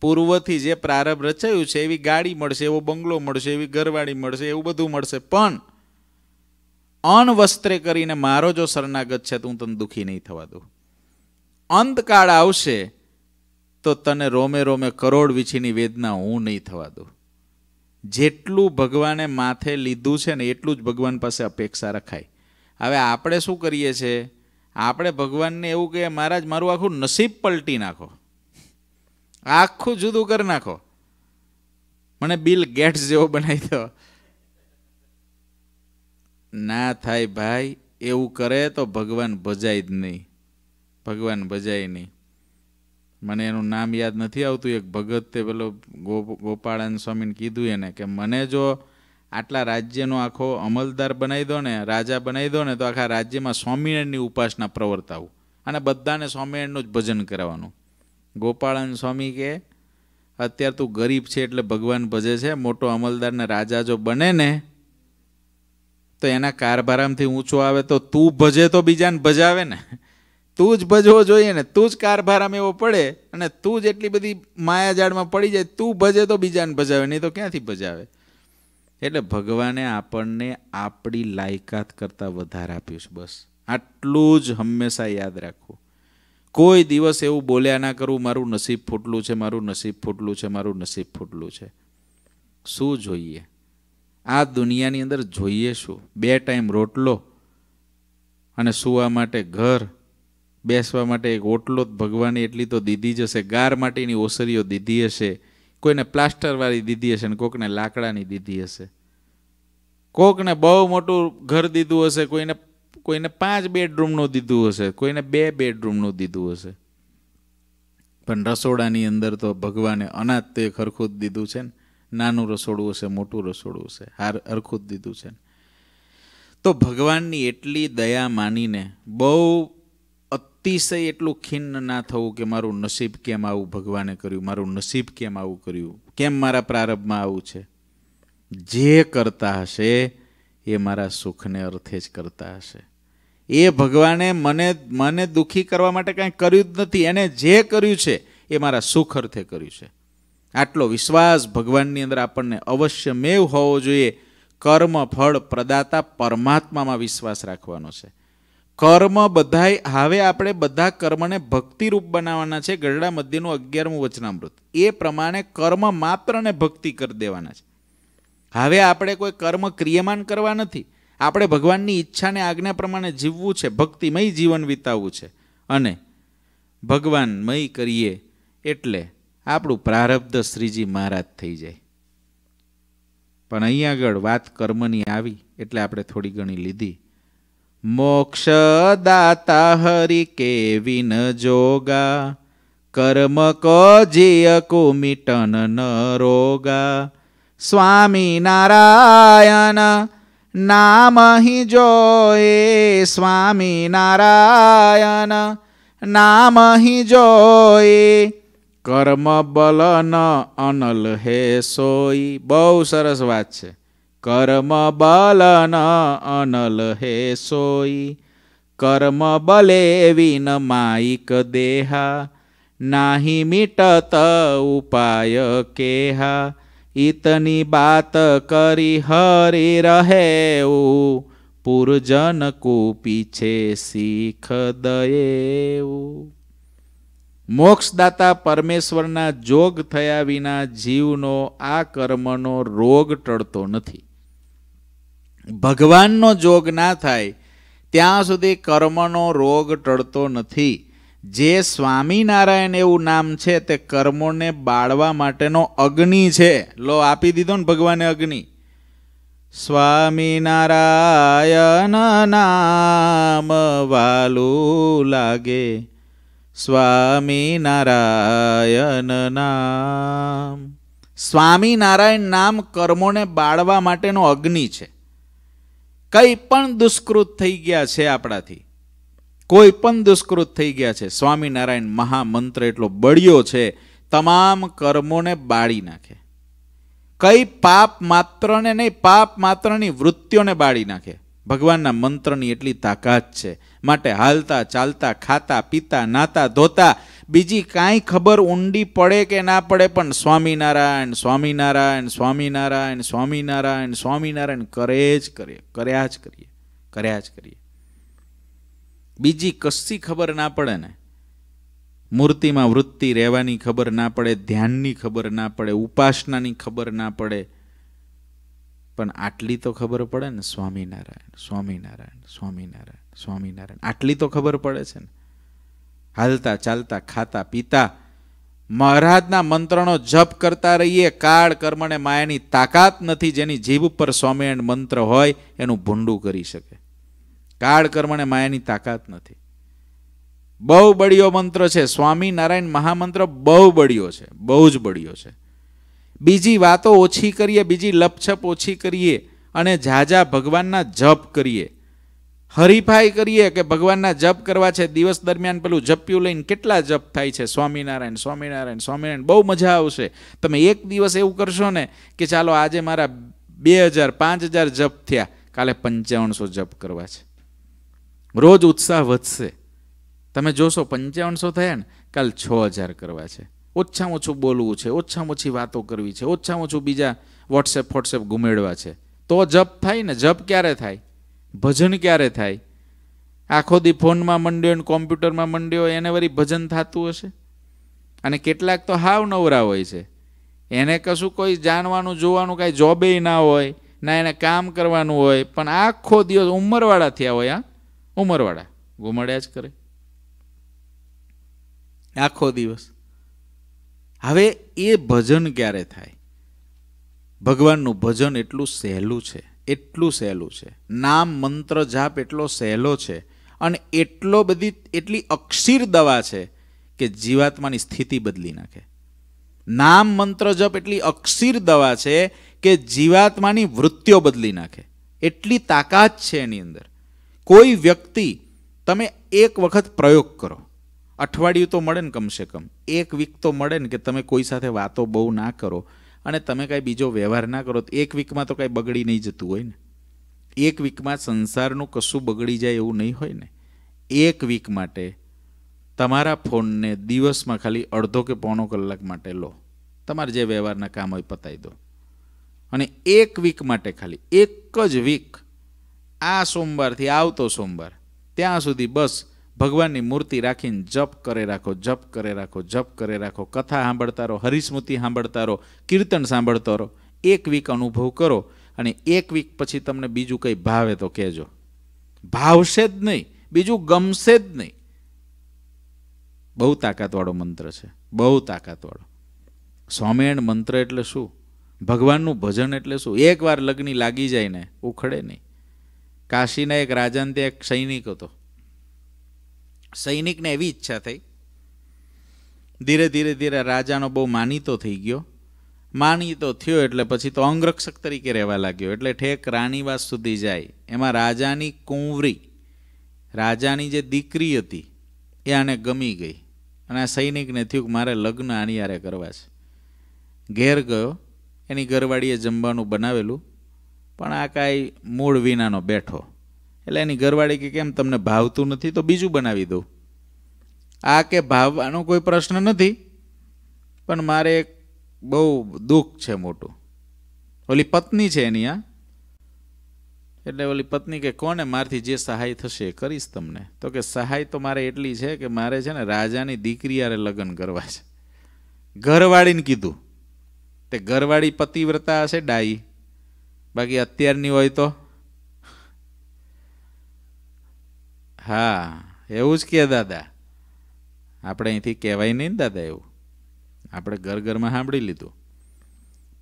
પૂર્વથી જે પ્રારબ્ધ રચાયું છે, એવી ગાડી મળશે, એવો બંગલો મળશે, એવી ઘરવાળી મળશે, એવું બધું મળશે. પણ અણવસ્ત્રે કરીને મારો જો શરણાગત છે તો હું તને દુઃખી નહીં થવા દઉં. અંતકાળ આવશે તો તને રોમે રોમે કરોડ વીછીની વેદના હું નહીં થવા દઉં. જેટલું ભગવાને માથે લીધું છે ને એટલું જ ભગવાન પાસે અપેક્ષા રખાય. હવે આપણે શું કરીએ છીએ? આપણે ભગવાનને એવું કહે મહારાજ, મારું આખું નસીબ પલટી નાખો. આખું જુદું કરી નાખો. મને બિલ ગેટ્સ જેવો બનાવી દો. ના થાય ભાઈ, એવું કરે તો ભગવાન ભજાય જ નહીં. ભગવાન ભજાય નહીં. મને એનું નામ યાદ નથી આવતું. એક ભગત તે પેલો ગોપાળાન સ્વામીને કીધું એને કે, મને જો આટલા રાજ્યનો આખો અમલદાર બનાવી દો ને, રાજા બનાવી દો ને, તો આખા રાજ્યમાં સ્વામિનારાયણની ઉપાસના પ્રવર્તાવું અને બધાને સ્વામિનારાયણનું જ ભજન કરાવવાનું. ગોપાળાન સ્વામી કે, અત્યારે તું ગરીબ છે એટલે ભગવાન ભજે છે. મોટો અમલદારને રાજા જો બને ને તો એના કારભારામથી ઊંચો આવે તો તું ભજે તો બીજાને ભજાવે ને. તું જ ભજવો જોઈએ ને. તું જ કારભારામ એવો પડે અને તું જ એટલી બધી માયાજાળમાં પડી જાય. તું ભજે તો બીજાને ભજાવે, નહીં તો ક્યાંથી ભજાવે? એટલે ભગવાને આપણને આપણી લાયકાત કરતાં વધારે આપ્યું છે બસ. આટલું જ હંમેશા યાદ રાખવું. કોઈ દિવસ એવું બોલ્યા ના કરવું મારું નસીબ ફૂટલું છે, મારું નસીબ ફૂટલું છે, મારું નસીબ ફૂટલું છે. શું જોઈએ? આ દુનિયાની અંદર જોઈએ શું? બે ટાઈમ રોટલો અને સૂવા માટે ઘર, બેસવા માટે એક ઓટલો ભગવાને એટલી તો દીધી જ હશે. ગાર માટેની ઓસરીઓ દીધી હશે. કોઈને પ્લાસ્ટરવાળી દીધી હશે ને કોકને લાકડાની દીધી હશે. કોકને બહુ મોટું ઘર દીધું હશે, કોઈને કોઈને પાંચ બેડરૂમનું દીધું હશે, કોઈને બે બેડરૂમનું દીધું હશે. પણ રસોડાની અંદર તો ભગવાને અનાજ તે ખરખું જ દીધું છે ને? નાનું રસોડું હશે, મોટું રસોડું હશે, હાર હરખું દીધું છે. તો ભગવાનની એટલી દયા માનીને બહુ અતિશય એટલું ખિન્ન ના થવું કે મારું નસીબ કેમ આવું ભગવાને કર્યું, મારું નસીબ કેમ આવું કર્યું, કેમ મારા પ્રારંભમાં આવું છે? જે કરતા હશે એ મારા સુખને અર્થે જ કરતા હશે. એ ભગવાને મને મને દુઃખી કરવા માટે કાંઈ કર્યું જ નથી, એને જે કર્યું છે એ મારા સુખ અર્થે કર્યું છે. આટલો વિશ્વાસ ભગવાનની અંદર આપણને અવશ્ય મેવ હોવો જોઈએ. કર્મ, ફળ, પ્રદાતા પરમાત્મામાં વિશ્વાસ રાખવાનો છે. કર્મ બધાય, હવે આપણે બધા કર્મને ભક્તિરૂપ બનાવવાના છે. ગરડા મધ્યનું અગિયારમું વચનામૃત. એ પ્રમાણે કર્મ માત્રને ભક્તિ કરી દેવાના છે. હવે આપણે કોઈ કર્મ ક્રિયમાન કરવા નથી. આપણે ભગવાનની ઈચ્છાને આજ્ઞા પ્રમાણે જીવવું છે. ભક્તિમય જીવન વિતાવવું છે. અને ભગવાનમય કરીએ એટલે આપણું પ્રારબ્ધ શ્રીજી મહારાજ થઈ જાય. પણ અહીં આગળ વાત કર્મની આવી, એટલે આપણે થોડી ઘણી લીધી. મોક્ષદાતા હરિ કેવિન જોગા, કર્મ કજીય કુમિટન ન રોગા. સ્વામી નારાયણ નામ હિ જોએ સ્વામિનારાયણ નામ હિ જોએ કર્મ બલ ન અનલ હે સોઈ. બહુ સરસ વાત છે. કર્મ બલ ન અનલ હે સોઈ. કર્મ બલે વિન માઈક દેહા. નાહી મિટત ઉપાય કેહા. ઇતની બાત કરી હરી રહે પુરજન કુ પીછે શીખ દયેવું મોક્ષદાતા પરમેશ્વરના જોગ થયા વિના જીવનો આ કર્મનો રોગ ટળતો નથી. ભગવાનનો જોગ ના થાય, ત્યાં સુધી કર્મનો રોગ ટળતો નથી. જે સ્વામિનારાયણ એવું નામ છે, તે કર્મોને બાળવા માટેનો અગ્નિ છે. લો, આપી દીધો ને ભગવાને અગ્નિ. સ્વામિનારાયણ નામ વાલું લાગે. સ્વામિનારાયણ નામ સ્વામિનારાયણ નામ કર્મોને બાળવા માટેનો અગ્નિ છે. કંઈ પણ દુષ્કૃત થઈ ગયા છે આપણાથી. કોઈ પણ દુષ્કૃત થઈ ગયા છે. સ્વામિનારાયણ મહામંત્ર એટલો બળ્યો છે, તમામ કર્મોને બાળી નાખે. કઈ પાપ માત્રને નહીં, પાપ માત્રની વૃત્તિઓને બાળી નાખે. ભગવાનના મંત્રની એટલી તાકાત છે. માટે હાલતા, ચાલતા, ખાતા, પીતા, નાતા, ધોતા, બીજી કાંઈ ખબર ઊંડી પડે કે ના પડે, પણ સ્વામિનારાયણ સ્વામિનારાયણ સ્વામિનારાયણ સ્વામિનારાયણ સ્વામિનારાયણ કરે જ કરીએ, કર્યા જ કરીએ, કર્યા જ કરીએ. બીજી કશી ખબર ના પડે ને? મૂર્તિમાં વૃત્તિ રહેવાની ખબર ના પડે, ધ્યાનની ખબર ના પડે, ઉપાસનાની ખબર ના પડે. પણ આટલી તો ખબર પડે ને? સ્વામિનારાયણ સ્વામિનારાયણ સ્વામિનારાયણ. સ્વામિનારાયણ આટલી તો ખબર પડે છે ને. હાલતા, ચાલતા, ખાતા, પીતા. મહારાજના મંત્રનો જપ કરતા રહીએ. કાળ કર્મણે માયાની તાકાત નથી જેની જીભ ઉપર સ્વામિનારાયણ મંત્ર હોય, એનું ભૂંડું કરી શકે. કાળ કર્મને માયાની તાકાત નથી. બહુ બળિયો મંત્ર છે. સ્વામિનારાયણ મહામંત્ર બહુ બળિયો છે. બહુ જ બળિયો છે. બીજી વાતો ઓછી કરીએ, બીજી લપછપ ઓછી કરીએ અને ઝાઝા ભગવાનના જપ કરીએ. હરીફાઈ કરીએ કે ભગવાનના જપ કરવા છે? દિવસ દરમિયાન પેલું જપ્યું લઈને કેટલા જપ થાય છે? સ્વામિનારાયણ સ્વામિનારાયણ સ્વામિનારાયણ. બહુ મજા આવશે. તમે એક દિવસ એવું કરશો ને કે ચાલો આજે મારા બે હજાર, પાંચ હજાર જપ થયા. કાલે પંચાવનસો જપ કરવા છે. રોજ ઉત્સાહ વધશે. તમે જોશો પંચાવનસો થયા ને, કાલ છ હજાર કરવા છે. ઓછામાં ઓછું બોલવું છે, ઓછામાં ઓછી વાતો કરવી છે, ઓછામાં ઓછું બીજા વોટ્સએપ વોટ્સએપ ગુમેડવા છે. તો જપ થાય ને, જપ ક્યારે થાય? ભજન ક્યારે થાય? આખો દી ફોનમાં મંડ્યો ને કોમ્પ્યુટરમાં મંડ્યો, એને વળી ભજન થતું હશે? અને કેટલાક તો હાવ નવરા હોય છે. એને કશું કોઈ જાણવાનું, જોવાનું કાંઈ જોબે ના હોય, ના એને કામ કરવાનું હોય, પણ આખો દિવસ ઉંમરવાળા થયા હોય, હા? ઉંમરવાળા. ઘુમડ્યા જ કરે. આખો દિવસ. હવે એ ભજન ક્યારે થાય? ભગવાનનું ભજન એટલું સહેલું છે. એટલું સહેલું છે. નામ મંત્ર જાપ એટલો સહેલો છે અને એટલો બધી એટલી અક્ષીર દવા છે કે જીવાત્માની સ્થિતિ બદલી નાખે. નામ મંત્ર જપ એટલી અક્ષીર દવા છે કે જીવાત્માની વૃત્તિઓ બદલી નાખે. એટલી તાકાત છે એની અંદર. કોઈ વ્યક્તિ તમે એક વખત પ્રયોગ કરો. અઠવાડિયું તો મળે ને કમસે કમ. એક વીક તો મળે ને કે તમે કોઈ સાથે વાતો બહુ ના કરો. અને તમે કાંઈ બીજો વ્યવહાર ના કરો, તો એક વીકમાં તો કાંઈ બગડી નહીં જતું હોય ને. એક વીકમાં સંસારનું કશું બગડી જાય એવું નહીં હોય ને. એક વીક માટે તમારા ફોનને દિવસમાં ખાલી અડધો કે પોણો કલાક માટે લો. તમારે જે વ્યવહારના કામ હોય પતાવી દો. અને એક વીક માટે ખાલી, એક જ વીક. આ સોમવારથી આવતો સોમવાર, ત્યાં સુધી બસ ભગવાનની મૂર્તિ રાખીને જપ કરે રાખો, જપ કરે રાખો, જપ કરે રાખો, કથા સાંભળતા રહો, હરિસ્મૃતિ સાંભળતા રહો, કીર્તન સાંભળતા રહો, એક વીક અનુભવ કરો અને એક વીક પછી તમને બીજું કંઈ ભાવે તો કહેજો. ભાવશે જ નહીં, બીજું ગમશે જ નહીં. બહુ તાકાતવાળો મંત્ર છે, બહુ તાકાતવાળો. સ્વામિનારાયણ મંત્ર એટલે શું? ભગવાનનું ભજન એટલે શું? એકવાર લગ્ની લાગી જાય ને, ઉખડે નહીં. કાશીના એક રાજાને ત્યાં એક સૈનિક હતો. સૈનિકને એવી ઈચ્છા થઈ. ધીરે ધીરે ધીરે રાજાનો બહુ માનીતો થઈ ગયો. માનીતો થયો એટલે પછી તો અંગરક્ષક તરીકે રહેવા લાગ્યો, એટલે ઠેક રાણીવાસ સુધી જાય. એમાં રાજાની કુંવરી, રાજાની જે દીકરી હતી, એ આને ગમી ગઈ. અને આ સૈનિકને થયું કે મારે લગ્ન આની યારે કરવા છે. ઘેર ગયો, એની ઘરવાળીએ જમવાનું બનાવેલું, પણ આ કાંઈ મૂળ વિનાનો બેઠો. એટલે એની ઘરવાળી કે કેમ તમને ભાવતું નથી, તો બીજું બનાવી દઉં. આ કે ભાવવાનો કોઈ પ્રશ્ન નથી, પણ મારે એક બહુ દુઃખ છે મોટું. ઓલી પત્ની છે એની આ. એટલે ઓલી પત્ની કે કોને મારથી જે સહાય થશે એ કરીશ તમને. તો કે સહાય તો મારે એટલી છે કે મારે છે ને રાજાની દીકરી યારે લગ્ન કરવા છે. ઘરવાળીને કીધું. તે ઘરવાળી પતિવ્રતા હશે ડાઈ. બાકી અત્યારની હોય તો હા, એવું જ કે દાદા. આપણે અહીંથી કહેવાય નહીં ને દાદા એવું. આપણે ઘર ઘરમાં સાંભળી લીધું.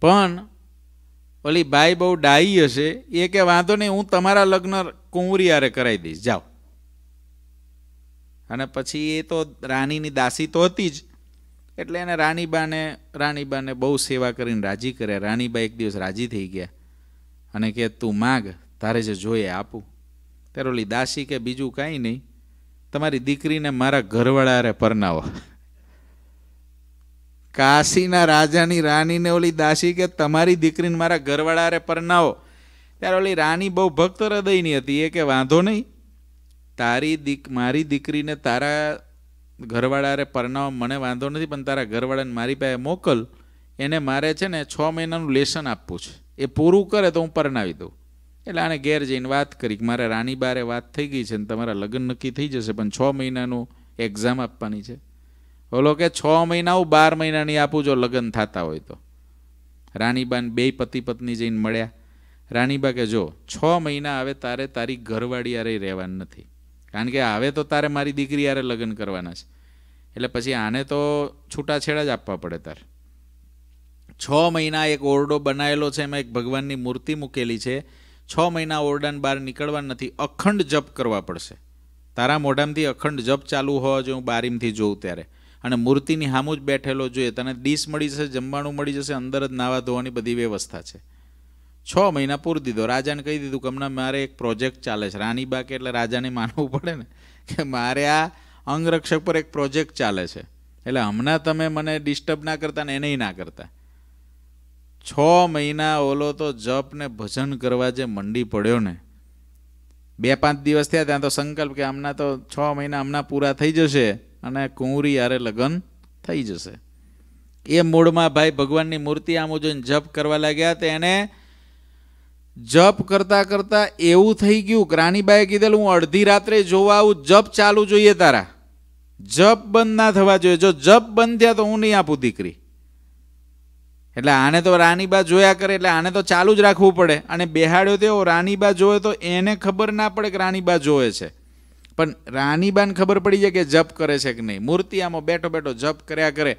પણ ઓલી બાઈ બહુ ડાઈ હશે, એ કે વાંધો નહીં, હું તમારા લગ્ન કુંવરિયારે કરાવી દઈશ. જાઓ. અને પછી એ તો રાણીની દાસી તો હતી જ. એટલે એને રાણીબાને રાણીબાને બહુ સેવા કરીને રાજી કર્યા. રાણીબા એક દિવસ રાજી થઈ ગયા અને કે, તું માગ, તારે જે જોઈએ આપું. ત્યારે ઓલી દાસી કે બીજું કાંઈ નહીં. તમારી દીકરીને મારા ઘરવાળા હારે પરનાવો કાશીના રાજાની રાણીને ઓલી દાસી કે તમારી દીકરીને મારા ઘરવાળા હારે પરનાવો ત્યારે ઓલી રાણી બહુ ભક્ત હૃદયની હતી, એ કે વાંધો નહીં. તારી દીક, મારી દીકરીને તારા ઘરવાળા હારે પરનાવો મને વાંધો નથી, પણ તારા ઘરવાળાને મારી પાસે મોકલ. એને મારે છે ને છ મહિનાનું લેસન આપવું છે. એ પૂરું કરે તો હું પરણાવી દઉં. એટલે આને ઘેર જઈને વાત કરી કે મારે રાની બારે વાત થઈ ગઈ છે ને તમારા લગ્ન નક્કી થઈ જશે, પણ છ મહિનાનું એક્ઝામ આપવાની છે. ઓલો કે છ મહિના હું બાર મહિનાની આપું જો લગ્ન થતા હોય તો. રાણીબાન બે પતિ પત્ની જઈને મળ્યા. રાણીબા કે જો, છ મહિના હવે તારે તારી ઘરવાળી યારે રહેવાનું નથી. કારણ કે હવે તો તારે મારી દીકરી યારે લગ્ન કરવાના છે. એટલે પછી આને તો છૂટાછેડા જ આપવા પડે તારે. છ મહિના એક ઓરડો બનાવેલો છે, એમાં એક ભગવાનની મૂર્તિ મૂકેલી છે. છ મહિના ઓરડાન બહાર નીકળવા નથી, અખંડ જપ કરવા પડશે. તારા મોઢામાંથી અખંડ જપ ચાલુ હોવા જોઈએ, હું બારીમથી જોઉં ત્યારે. અને મૂર્તિની સામું જ બેઠેલો જોઈએ, તને ડીશ મળી જશે, જમવાનું મળી જશે, અંદર જ નાવા ધોવાની બધી વ્યવસ્થા છે. છ મહિના પૂરી દીધો, રાજાને કહી દીધું કે હમણાં મારે એક પ્રોજેક્ટ ચાલે છે. રાણીબા કે એટલે રાજાને માનવું પડે ને, કે મારે આ અંગરક્ષક પર એક પ્રોજેક્ટ ચાલે છે. એટલે હમણાં તમે મને ડિસ્ટર્બ ના કરતા ને એને ના કરતા. છ મહિના ઓલો તો જપ ને ભજન કરવા જે મંડી પડ્યો ને. બે પાંચ દિવસ થયા ત્યાં તો સંકલ્પ કે હમણાં તો છ મહિના હમણાં પૂરા થઈ જશે અને કુંવરી યારે લગ્ન થઈ જશે. એ મૂળમાં ભાઈ ભગવાનની મૂર્તિ આમ જોઈને જપ કરવા લાગ્યા તો એને જપ કરતા કરતા એવું થઈ ગયું કે રાણીબાએ કીધેલું, હું અડધી રાત્રે જોવા આવું, જપ ચાલુ જોઈએ તારા. જપ બંધ ના થવા જોઈએ. જો જપ બંધ થયા તો હું નહીં આપું દીકરી. એટલે આને તો રાણીબા જોયા કરે, એટલે આને તો ચાલુ જ રાખવું પડે. અને બેહાડ્યો તેવો રાણીબા જોવે તો એને ખબર ના પડે કે રાણીબા જોવે છે. પણ રાણીબાને ખબર પડી જાય કે જપ કરે છે કે નહીં. મૂર્તિ આમાં બેઠો બેઠો જપ કર્યા કરે.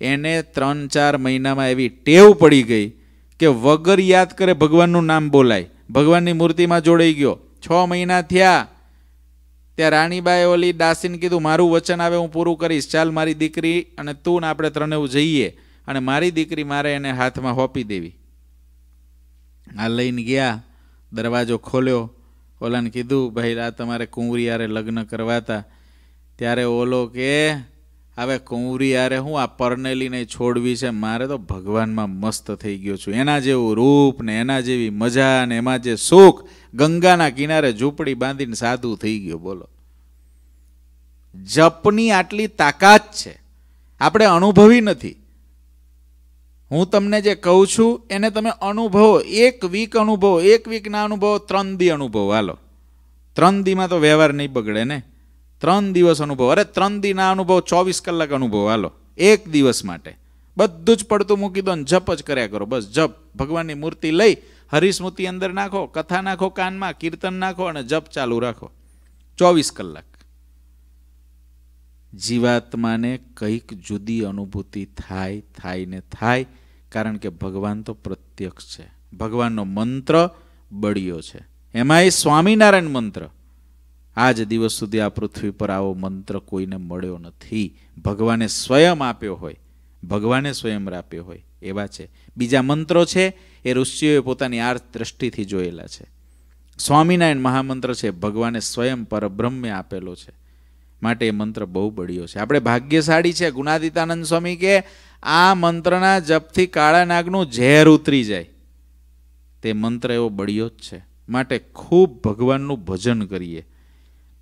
એને ત્રણ ચાર મહિનામાં એવી ટેવ પડી ગઈ કે વગર યાદ કરે ભગવાનનું નામ બોલાય. ભગવાનની મૂર્તિમાં જોડાઈ ગયો. છ મહિના થયા. ત્યાં રાણીબાએ ઓલી દાસીને કીધું, મારું વચન આવે, હું પૂરું કરીશ. ચાલ મારી દીકરી અને તું ને આપણે ત્રણે જઈએ. અને મારી દીકરી મારે એને હાથમાં હોપી દેવી. આ લઈને ગયા, દરવાજો ખોલ્યો. ઓલાને કીધું, ભાઈ આ તમારે કુંવરી યારે લગ્ન કરવાતા. ત્યારે ઓલો કે, હવે કુંવરી યારે હું આ પરનેલીને છોડવી છે, મારે તો ભગવાનમાં મસ્ત થઈ ગયો છું. એના જેવું રૂપ ને એના જેવી મજા ને એમાં જે સુખ, ગંગાના કિનારે ઝૂંપડી બાંધીને સાધુ થઈ ગયો. બોલો. જપની આટલી તાકાત છે. આપણે અનુભવી નથી. હું તમને જે કહું છું, એને તમે અનુભવો. એક વીક અનુભવો. એક વીકના અનુભવો, ત્રણ દી અનુભવો. હાલો. ત્રણ દીમાં તો વ્યવહાર નહીં બગડે ને? ત્રણ દિવસ અનુભવ. અરે, ત્રણ દીના અનુભવ, ચોવીસ કલાક અનુભવ. હાલો. એક દિવસ માટે. બધું જ પડતું મૂકી દો ને જપ જ કર્યા કરો. બસ જપ. ભગવાનની મૂર્તિ લઈ હરિસ્મૃતિ અંદર નાખો, કથા નાખો, કાનમાં કીર્તન નાખો અને જપ ચાલુ રાખો. ચોવીસ કલાક. જીવાત્માને કંઈક જુદી અનુભૂતિ થાય થાય ને થાય, કારણ કે ભગવાન તો પ્રત્યક્ષ છે. ભગવાનનો મંત્ર બળ્યો છે. એમાંય સ્વામિનારાયણ મંત્ર. આજ દિવસ સુધી આ પૃથ્વી પર આવો મંત્ર કોઈને મળ્યો નથી. ભગવાને સ્વયં આપ્યો હોય, ભગવાને સ્વયં આપ્યો હોય, એવા છે. બીજા મંત્રો છે, એ ઋષિઓએ પોતાની આર્થ દ્રષ્ટિથી જોયેલા છે. સ્વામિનારાયણ મહામંત્ર છે, ભગવાને સ્વયં પરબ્રહ્મે આપેલો છે. માટે એ મંત્ર બહુ બળ્યો છે. આપણે ભાગ્યશાળી છે, ગુણાદિતાનંદ સ્વામી કે આ મંત્રના જપથી કાળા નાગનું ઝેર ઉતરી જાય. તે મંત્ર એવો બળ્યો જ છે. માટે ખૂબ ભગવાનનું ભજન કરીએ.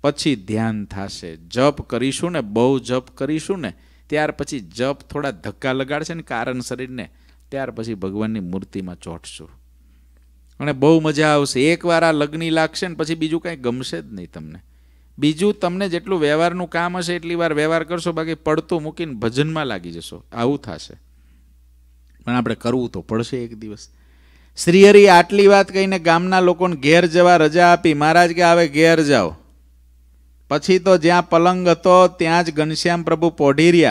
પછી ધ્યાન થશે. જપ કરીશું ને, બહુ જપ કરીશું ને, ત્યાર પછી જપ થોડા ધક્કા લગાડશે ને કારણ શરીરને, ત્યાર પછી ભગવાનની મૂર્તિમાં ચોંટશું. અને બહુ મજા આવશે. એકવાર આ લગ્ની લાગશે ને, પછી બીજું કાંઈ ગમશે જ નહીં તમને. બીજું તમને જેટલું વ્યવહારનું કામ હશે, એટલી વાર વ્યવહાર કરશો, બાકી પડતું મૂકીને ભજનમાં લાગી જશો. આવું થશે. પણ આપણે કરવું તો પડશે એક દિવસ. શ્રીહરિ, આટલી વાત કહીને ગામના લોકોને ઘેર જવા રજા આપી. મહારાજ કે, આવે, ઘેર જાઓ. પછી તો જ્યાં પલંગ હતો, ત્યાં જ ઘનશ્યામ પ્રભુ પોઢી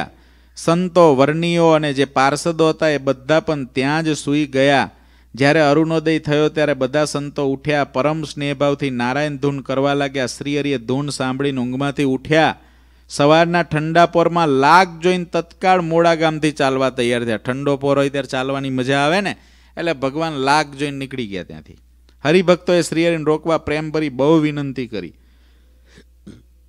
સંતો, વર્ણીઓ અને જે પાર્ષદો હતા, એ બધા પણ ત્યાં જ સૂઈ ગયા. જ્યારે અરુણોદય થયો ત્યારે બધા સંતો ઉઠ્યા, પરમ સ્નેહભાવથી નારાયણ ધૂન કરવા લાગ્યા, શ્રીહરિએ ધૂન સાંભળીને ઊંઘમાંથી ઉઠ્યા. સવારના ઠંડા પોરમાં લાગ જોઈને તત્કાળ મોડા ગામથી ચાલવા તૈયાર થયા. ઠંડો પોર હોય ત્યારે ચાલવાની મજા આવે ને, એટલે ભગવાન લાગ જોઈને નીકળી ગયા ત્યાંથી. હરિભક્તોએ શ્રીહરિને રોકવા પ્રેમભરી બહુ વિનંતી કરી.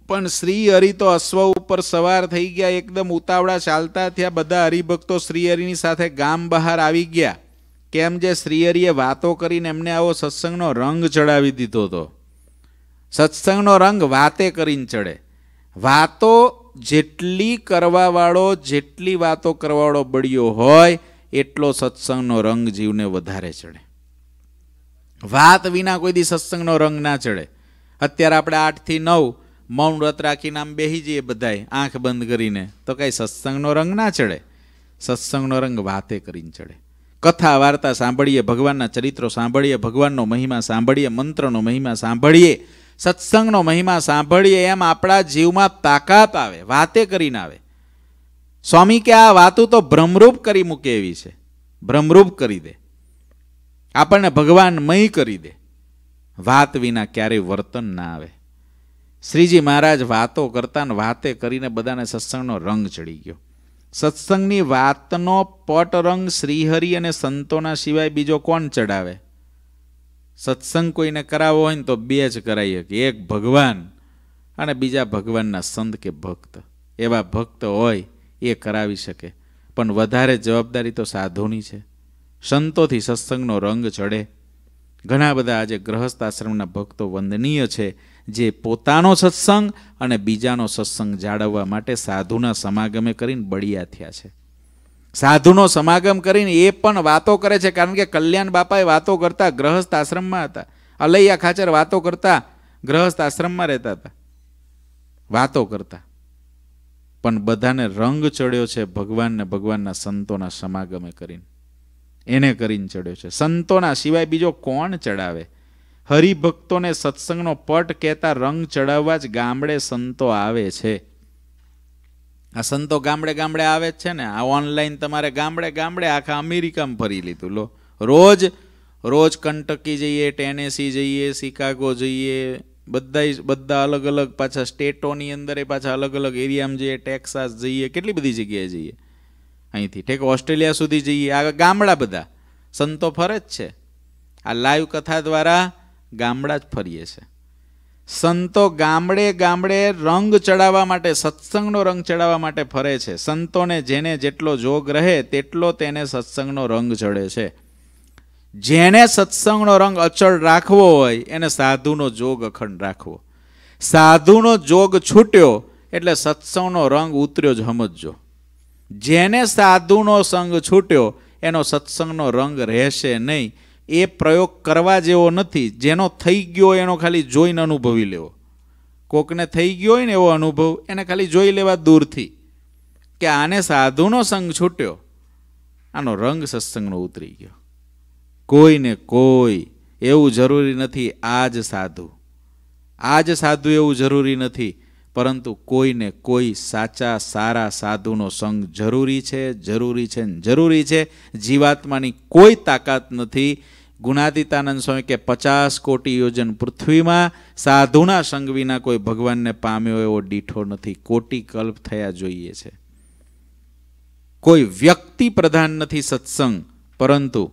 પણ શ્રી હરિ તો અશ્વ ઉપર સવાર થઈ ગયા, એકદમ ઉતાવળા ચાલતા થયા. બધા હરિભક્તો શ્રી હરિની સાથે ગામ બહાર આવી ગયા. કેમ જે શ્રીહરિએ વાતો કરીને એમને આવો સત્સંગનો રંગ ચડાવી દીધો હતો? સત્સંગનો રંગ વાતે કરીને ચડે. વાતો જેટલી કરવાવાળો, જેટલી વાતો કરવાવાળો બળ્યો હોય, એટલો સત્સંગનો રંગ જીવને વધારે ચડે. વાત વિના કોઈ દી સત્સંગનો રંગ ના ચડે. અત્યારે આપણે આઠથી નવ, મૌન વ્રત રાખીને આમ બેસી જઈએ બધાય, આંખ બંધ કરીને. તો કાંઈ સત્સંગનો રંગ ના ચડે. સત્સંગનો રંગ વાતે કરીને ચડે. કથા વાર્તા સાંભળીએ, ભગવાનના ચરિત્રો સાંભળીએ, ભગવાનનો મહિમા સાંભળીએ, મંત્રનો મહિમા સાંભળીએ, સત્સંગનો મહિમા સાંભળીએ, એમ આપણા જીવમાં તાકાત આવે, વાતે કરીને આવે. સ્વામી કે આ વાતું તો ભ્રમરૂપ કરી મૂકે એવી છે. ભ્રમરૂપ કરી દે. આપણને ભગવાન મય કરી દે. વાત વિના ક્યારેય વર્તન ના આવે. શ્રીજી મહારાજ વાતો કરતા ને વાતે કરીને બધાને સત્સંગનો રંગ ચડી ગયો. સત્સંગની વાતનો પટ રંગ શ્રીહરિ અને સંતોના સિવાય બીજો કોણ ચડાવે સત્સંગ કોઈને કરાવવો હોય ને તો બે જ કરાવીએ કે એક ભગવાન અને બીજા ભગવાનના સંત કે ભક્ત. એવા ભક્ત હોય એ કરાવી શકે. પણ વધારે જવાબદારી તો સાધુની છે. સંતોથી સત્સંગનો રંગ ચડે. ઘણા બધા આજે ગ્રહસ્થ આશ્રમના ભક્તો વંદનીય છે. જે પોતાનો સત્સંગ અને બીજાનો સત્સંગ જાળવવા માટે સાધુના સમાગમે કરીને બળિયા થયા છે. સાધુનો સમાગમ કરીને એ પણ વાતો કરે છે, કારણ કે કલ્યાણ બાપાએ વાતો કરતા ગ્રહસ્થ આશ્રમમાં હતા. અલૈયા ખાચર વાતો કરતા ગ્રહસ્થ આશ્રમમાં રહેતા હતા. વાતો કરતા. પણ બધાને રંગ ચડ્યો છે ભગવાનને ભગવાનના સંતોના સમાગમે કરીને. એને કરીને ચડ્યો છે. સંતોના સિવાય બીજો કોણ ચડાવે? હરિભક્તોને સત્સંગનો પટ કહેતા રંગ ચડાવવા જ ગામડે સંતો આવે છે. આ સંતો ગામડે ગામડે આવે જ છે ને? આ ઓનલાઈન તમારે ગામડે ગામડે આખા અમેરિકામાં ફરી લીધું. લો, રોજ રોજ કંટકી જઈએ ટેનેસી જઈએ શિકાગો જઈએ બધા બધા અલગ અલગ પાછા સ્ટેટોની અંદર એ પાછા અલગ અલગ એરિયામાં જઈએ ટેક્સાસ જઈએ, કેટલી બધી જગ્યાએ જઈએ. અહીંથી ઠેક? ઓસ્ટ્રેલિયા સુધી જઈએ. આ ગામડા બધા. સંતો ફરે જ છે. આ લાઈવ કથા દ્વારા ગામડા જ ફરીએ છે. સંતો ગામડે ગામડે રંગ ચડાવવા માટે, સત્સંગનો રંગ ચડાવવા માટે ફરે છે. સંતોને જેને જેટલો જોગ રહે, તેટલો તેને સત્સંગનો રંગ ચડે છે. જેને સત્સંગનો રંગ અચળ રાખવો હોય, એને સાધુનો જોગ અખંડ રાખવો. સાધુનો જોગ છૂટ્યો, એટલે સત્સંગનો રંગ ઉતર્યો જ સમજજો જેને સાધુનો સંગ છૂટ્યો, એનો સત્સંગનો રંગ રહેશે નહીં. એ પ્રયોગ કરવા જેવો નથી. જેનો થઈ ગયો એનો ખાલી જોઈને અનુભવી લેવો. કોકને થઈ ગયો હોય ને એવો અનુભવ, એને ખાલી જોઈ લેવા દૂરથી. કે આને સાધુનો સંગ છૂટ્યો. આનો રંગ સત્સંગનો ઉતરી ગયો. કોઈને કોઈ એવું જરૂરી નથી, આ જ સાધુ. આ જ સાધુ એવું જરૂરી નથી. પરંતુ કોઈને કોઈ સાચા, સારા સાધુનો સંગ જરૂરી છે જરૂરી છે જરૂરી છે. જીવાત્માની કોઈ તાકાત નથી. ગુણાતીતાનંદ સ્વામી કે પચાસ કોટી યોજન પૃથ્વીમાં સાધુના સંગ વિના કોઈ ભગવાનને પામ્યો એવો દીઠો નથી. કોટી કલ્પ થયા જોઈએ છે. કોઈ વ્યક્તિ પ્રધાન નથી સત્સંગ, પરંતુ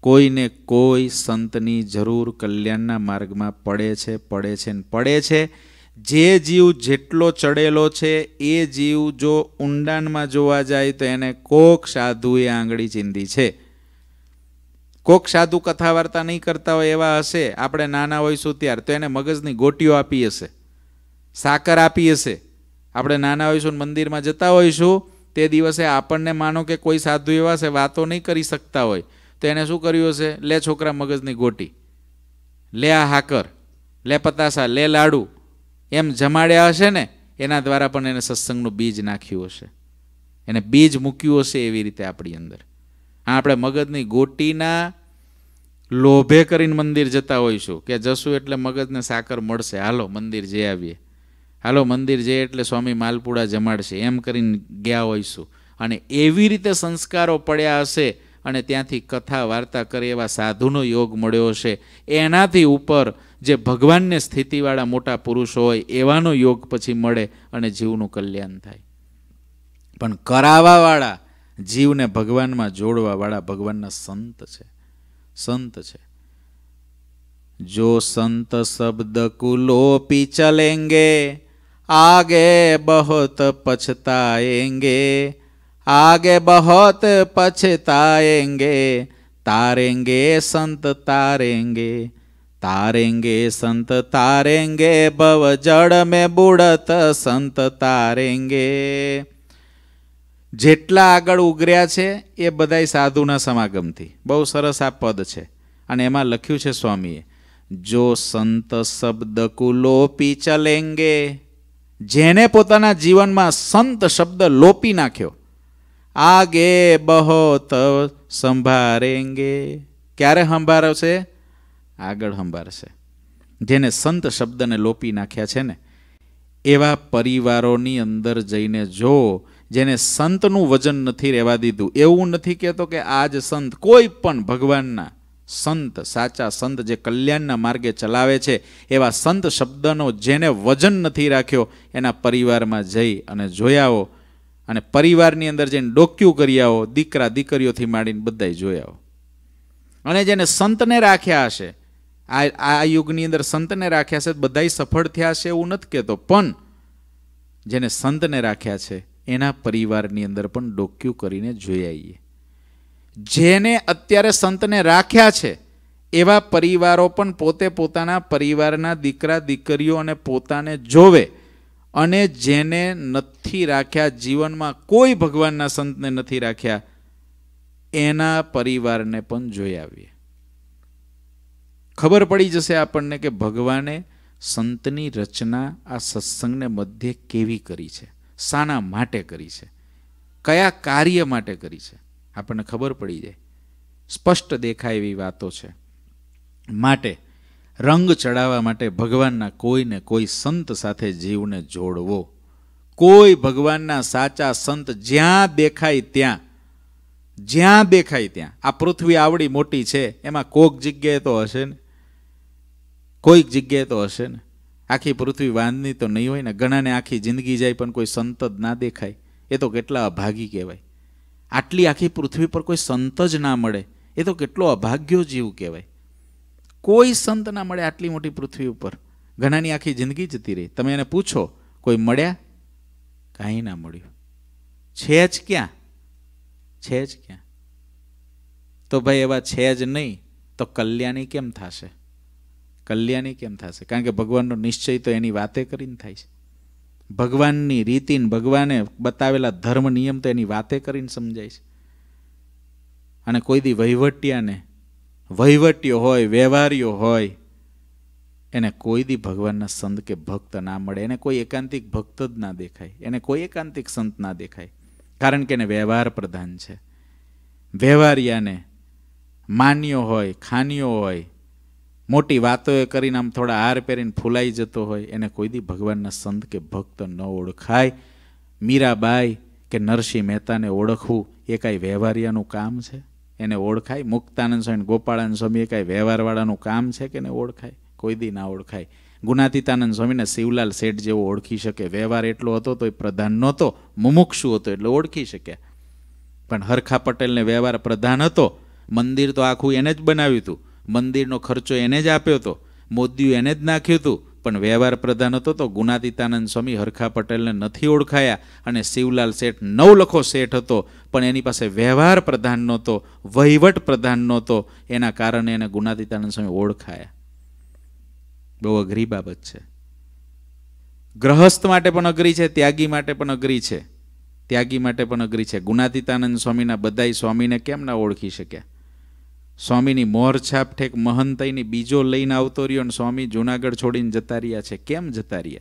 કોઈને કોઈ સંતની જરૂર કલ્યાણના માર્ગમાં પડે છે પડે છે ને પડે છે. જે જીવ જેટલો ચડેલો છે, એ જીવ જો ઊંડાણમાં જોવા જાય તો એને કોક સાધુએ આંગળી ચીંધી છે. કોક સાધુ કથા વાર્તા નહીં કરતા હોય એવા હશે, આપણે નાના હોઈશું ત્યાર તો એને મગજની ગોટીઓ આપી હશે, સાકર આપી હશે. આપણે નાના હોઈશું મંદિરમાં જતા હોઈશું, તે દિવસે આપણને માનો કે કોઈ સાધુ એવા છે વાતો નહીં કરી શકતા હોય, તો એને શું કર્યું હશે? લે છોકરા મગજની ગોટી, લે આ હાકર, લે પતાસા, લે લાડુ એમ જમાડ્યા હશે ને, એના દ્વારા પણ એને સત્સંગનું બીજ નાખ્યું હશે. એને બીજ મૂક્યું હશે એવી રીતે આપણી અંદર. આપણે મગજની ગોટીના લોભે કરીને મંદિર જતા હોઈશું કે જશું એટલે મગજને સાકર મળશે. હાલો, મંદિર જઈ આવીએ. હાલો, મંદિર જઈએ એટલે સ્વામી માલપુડા જમાડશે. એમ કરીને ગયા હોઈશું. અને એવી રીતે સંસ્કારો પડ્યા હશે અને ત્યાંથી કથા વાર્તા કરે એવા સાધુનો યોગ મળ્યો છે એનાથી ઉપર જે ભગવાનને સ્થિતિવાળા મોટા પુરુષો હોય એવાનો યોગ પછી મળે અને જીવનું કલ્યાણ થાય પણ કરાવાવાળા જીવને ભગવાનમાં જોડવાવાળા ભગવાનના સંત છે સંત છે જો સંત શબ્દ કુલોપી ચલેંગે આગે બહોત પછતાએંગે आगे बहुत पछताएंगे तारेंगे संत तारेंगे તારેંગે સંત, તારેંગે ભવ જળ મેં બુડત સંત, તારેંગે. જેટલા આગળ ઉગર્યા છે, એ બધાય સાધુના સમાગમથી. બહુ સરસ આ પદ છે. અને એમાં લખ્યું છે સ્વામીએ, જો સંત શબ્દ કુલોપી ચલેંગે જેને પોતાના જીવનમાં સંત શબ્દ લોપી નાખ્યો, આગે બહોત સંભારેંગે. ક્યારે સંભાળશે આગળ સંભારશે જેને સંત શબ્દને લોપી નાખ્યા છે ને, એવા પરિવારોની અંદર જઈને જો જેને સંતનું વજન નથી રહેવા દીધું, એવું નથી કહેતો કે આજ સંત, કોઈ પણ ભગવાનના સંત, સાચા સંત જે કલ્યાણના માર્ગે ચલાવે છે, એવા સંત શબ્દનો જેને વજન નથી રાખ્યો, એના પરિવારમાં જઈ અને જોયાઓ અને પરિવારની અંદર જઈને ડોક્યું કરી આવો દીકરા દીકરીઓથી માંડીને બધાય જોઈ આવો અને જેને સંતને રાખ્યા હશે આ આ યુગની અંદર સંતને રાખ્યા છે, બધાય સફળ થયા છે એવું નથી કહેતો, પણ જેને સંતને રાખ્યા છે, એના પરિવારની અંદર પણ ડોક્યુ કરીને જોઈ આવીએ. જેને અત્યારે સંતને રાખ્યા છે, એવા પરિવારો પણ પોતે પોતાના પરિવારના દીકરા, દીકરીઓ અને પોતાને જોવે અને જેને નથી રાખ્યા, જીવનમાં કોઈ ભગવાનના સંતને નથી રાખ્યા, એના પરિવારને પણ જોઈ આવીએ. ખબર પડી જશે આપણને કે ભગવાને સંતની રચના આ સત્સંગને મધ્ય કેવી કરી છે? શાના માટે કરી છે? કયા કાર્ય માટે કરી છે? આપણને ખબર પડી જાય. સ્પષ્ટ દેખાય એવી વાતો છે. માટે રંગ ચડાવવા માટે ભગવાનના કોઈને કોઈ સંત સાથે જીવને જોડવો. કોઈ ભગવાનના સાચા સંત જ્યાં દેખાય ત્યાં, જ્યાં દેખાય ત્યાં. આ પૃથ્વી આવડી મોટી છે, એમાં કોક જગ્યાએ તો હશે ને? કોઈક જગ્યાએ તો હશે ને. આખી પૃથ્વી વાંધની તો નહીં હોય ને, ઘણાને આખી જિંદગી જાય પણ કોઈ સંત જ ના દેખાય. એ તો કેટલા અભાગી કહેવાય. આટલી આખી પૃથ્વી પર કોઈ સંત જ ના મળે. એ તો કેટલો અભાગ્યો જીવ કહેવાય. કોઈ સંત ના મળે આટલી મોટી પૃથ્વી ઉપર. ઘણાની આખી જિંદગી જતી રહી. તમે એને પૂછો, કોઈ મળ્યા? કાંઈ ના મળ્યું. છે જ ક્યાં? છે જ ક્યાં? તો ભાઈ એવા છે જ નહીં. તો કલ્યાણી કેમ થશે? કલ્યાણી કેમ થશે? કારણ કે ભગવાનનો નિશ્ચય તો એની વાતે કરીને થાય છે. ભગવાનની રીતિને ભગવાને બતાવેલા ધર્મ નિયમ તો એની વાતે કરીને સમજાય છે. અને કોઈ દી વહીવટિયાને વહીવટીયો હોય, વ્યવહારીઓ હોય, એને કોઈ દી ભગવાનના સંત કે ભક્ત ના મળે. એને કોઈ એકાંતિક ભક્ત જ ના દેખાય. એને કોઈ એકાંતિક સંત ના દેખાય. કારણ કે એને વ્યવહાર પ્રધાન છે. વ્યવહારિયાને માન્યો હોય ખાનીઓ હોય મોટી વાતો એ કરીને આમ થોડા હાર પહેરીને ફૂલાઈ જતો હોય, એને કોઈ દી ભગવાનના સંત કે ભક્ત ન ઓળખાય. મીરાબાઈ કે નરસિંહ મહેતાને ઓળખવું એ કાંઈ વ્યવહારિયાનું કામ છે? એને ઓળખાય? મુક્તાનંદ સ્વામી, ગોપાળાનંદ સ્વામી એ કાંઈ વ્યવહારવાળાનું કામ છે કે એને ઓળખાય? કોઈ દી ના ઓળખાય. ગુણાતીતાનંદ સ્વામીને શિવલાલ શેઠ જેવો ઓળખી શકે. વ્યવહાર એટલો હતો તો એ પ્રધાન નહોતો, મુમુક્ષુ હતો એટલે ઓળખી શક્યા પણ હરખા પટેલને વ્યવહાર પ્રધાન હતો. મંદિર તો આખું એને જ બનાવ્યું હતું. મંદિરનો ખર્ચો એને જ આપ્યો હતો મોદીયું એને જ નાખ્યું હતું પણ વ્યવહાર પ્રધાન હતો તો ગુણાતીતાનંદ સ્વામી હરખા પટેલને નથી ઓળખાયા અને શિવલાલ શેઠ નવલખો શેઠ હતો. પણ એની પાસે વ્યવહાર પ્રધાન નહોતો, વહીવટ પ્રધાન નહોતો. એના કારણે એને ગુણાતીતાનંદ સ્વામી ઓળખાયા. બહુ અઘરી બાબત છે. ગ્રહસ્થ માટે પણ અઘરી છે, ત્યાગી માટે પણ અઘરી છે. ત્યાગી માટે પણ અઘરી છે. ગુણાતીતાનંદ સ્વામીના બધાય સ્વામીને કેમ ના ઓળખી શક્યા? સ્વામીની મોર છાપ ઠેક મહંતઈની બીજો લઈને આવતો રહ્યો અને સ્વામી જુનાગઢ છોડીને જતા રહ્યા છે. કેમ જતા રહ્યા?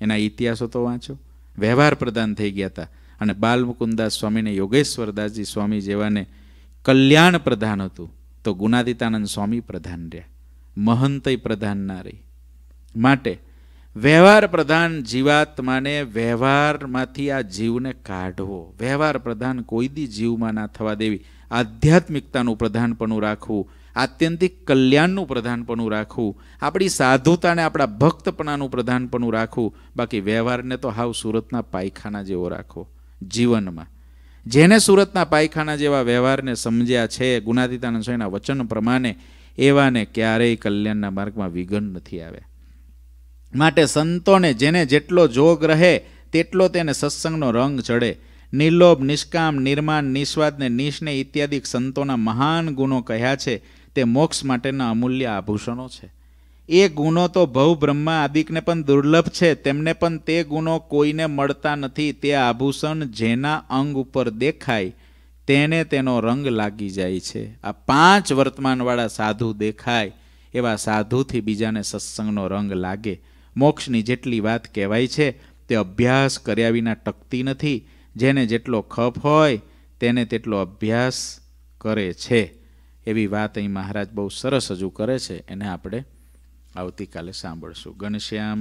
એના ઇતિહાસો તો વાંચો. વ્યવહાર પ્રદાન થઈ ગયા હતા. અને બાલમુકુદાસ સ્વામીને યોગેશ્વરદાસજી સ્વામી જેવાને કલ્યાણ પ્રધાન હતું. તો ગુનાદિતાનંદ સ્વામી પ્રધાન રહ્યા. મહંતય પ્રધાન ના રહી. માટે વ્યવહાર પ્રધાન જીવાત્માને વ્યવહારમાંથી આ જીવને કાઢવો. વ્યવહાર પ્રધાન કોઈ દી જીવમાં ના થવા દેવી. આધ્યાત્મિકતાનું પ્રધાનપણું રાખવું, આત્યંતિક કલ્યાણનું પ્રધાનપણું રાખવું, આપણી સાધુતાને આપણા ભક્તપણાનું પ્રધાનપણું રાખવું, બાકી વ્યવહારને તો હાવ સુરતના પાયખાના જેવો રાખો, જીવનમાં. જેને સુરતના પાયખાના જેવા વ્યવહારને સમજ્યા છે, ગુણાતીતાનંદ સ્વામીના વચન પ્રમાણે, એવાને ક્યારેય કલ્યાણના માર્ગમાં વિઘન નથી આવ્યા માટે સંતોને જેને જેટલો જોગ રહે, તેટલો તેને સત્સંગનો રંગ ચડે. નિર્લોભ, નિષ્કામ, નિર્માણ નિસ્વાદ ને નિષ્ને ઇત્યાદિક સંતોના મહાન ગુણો કહ્યા છે. તે મોક્ષ માટેના અમૂલ્ય આભૂષણો છે. એ ગુણો તો ભવ બ્રહ્મા આદિકને પણ દુર્લભ છે. તેમને પણ તે ગુણો કોઈને મળતા નથી. તે આભૂષણ જેના અંગ ઉપર દેખાય, તેને તેનો રંગ લાગી જાય છે. આ પાંચ વર્તમાનવાળા સાધુ દેખાય, એવા સાધુથી બીજાને સત્સંગનો રંગ લાગે. મોક્ષની જેટલી વાત કહેવાય છે, તે અભ્યાસ કર્યા વિના ટકતી નથી. જેને જેટલો ખપ હોય, તેને તેટલો અભ્યાસ કરે છે. એવી વાત અહીં મહારાજ બહુ સરસ હજુ કરે છે. એને આપણે આવતીકાલે સાંભળશું. ઘનશ્યામ.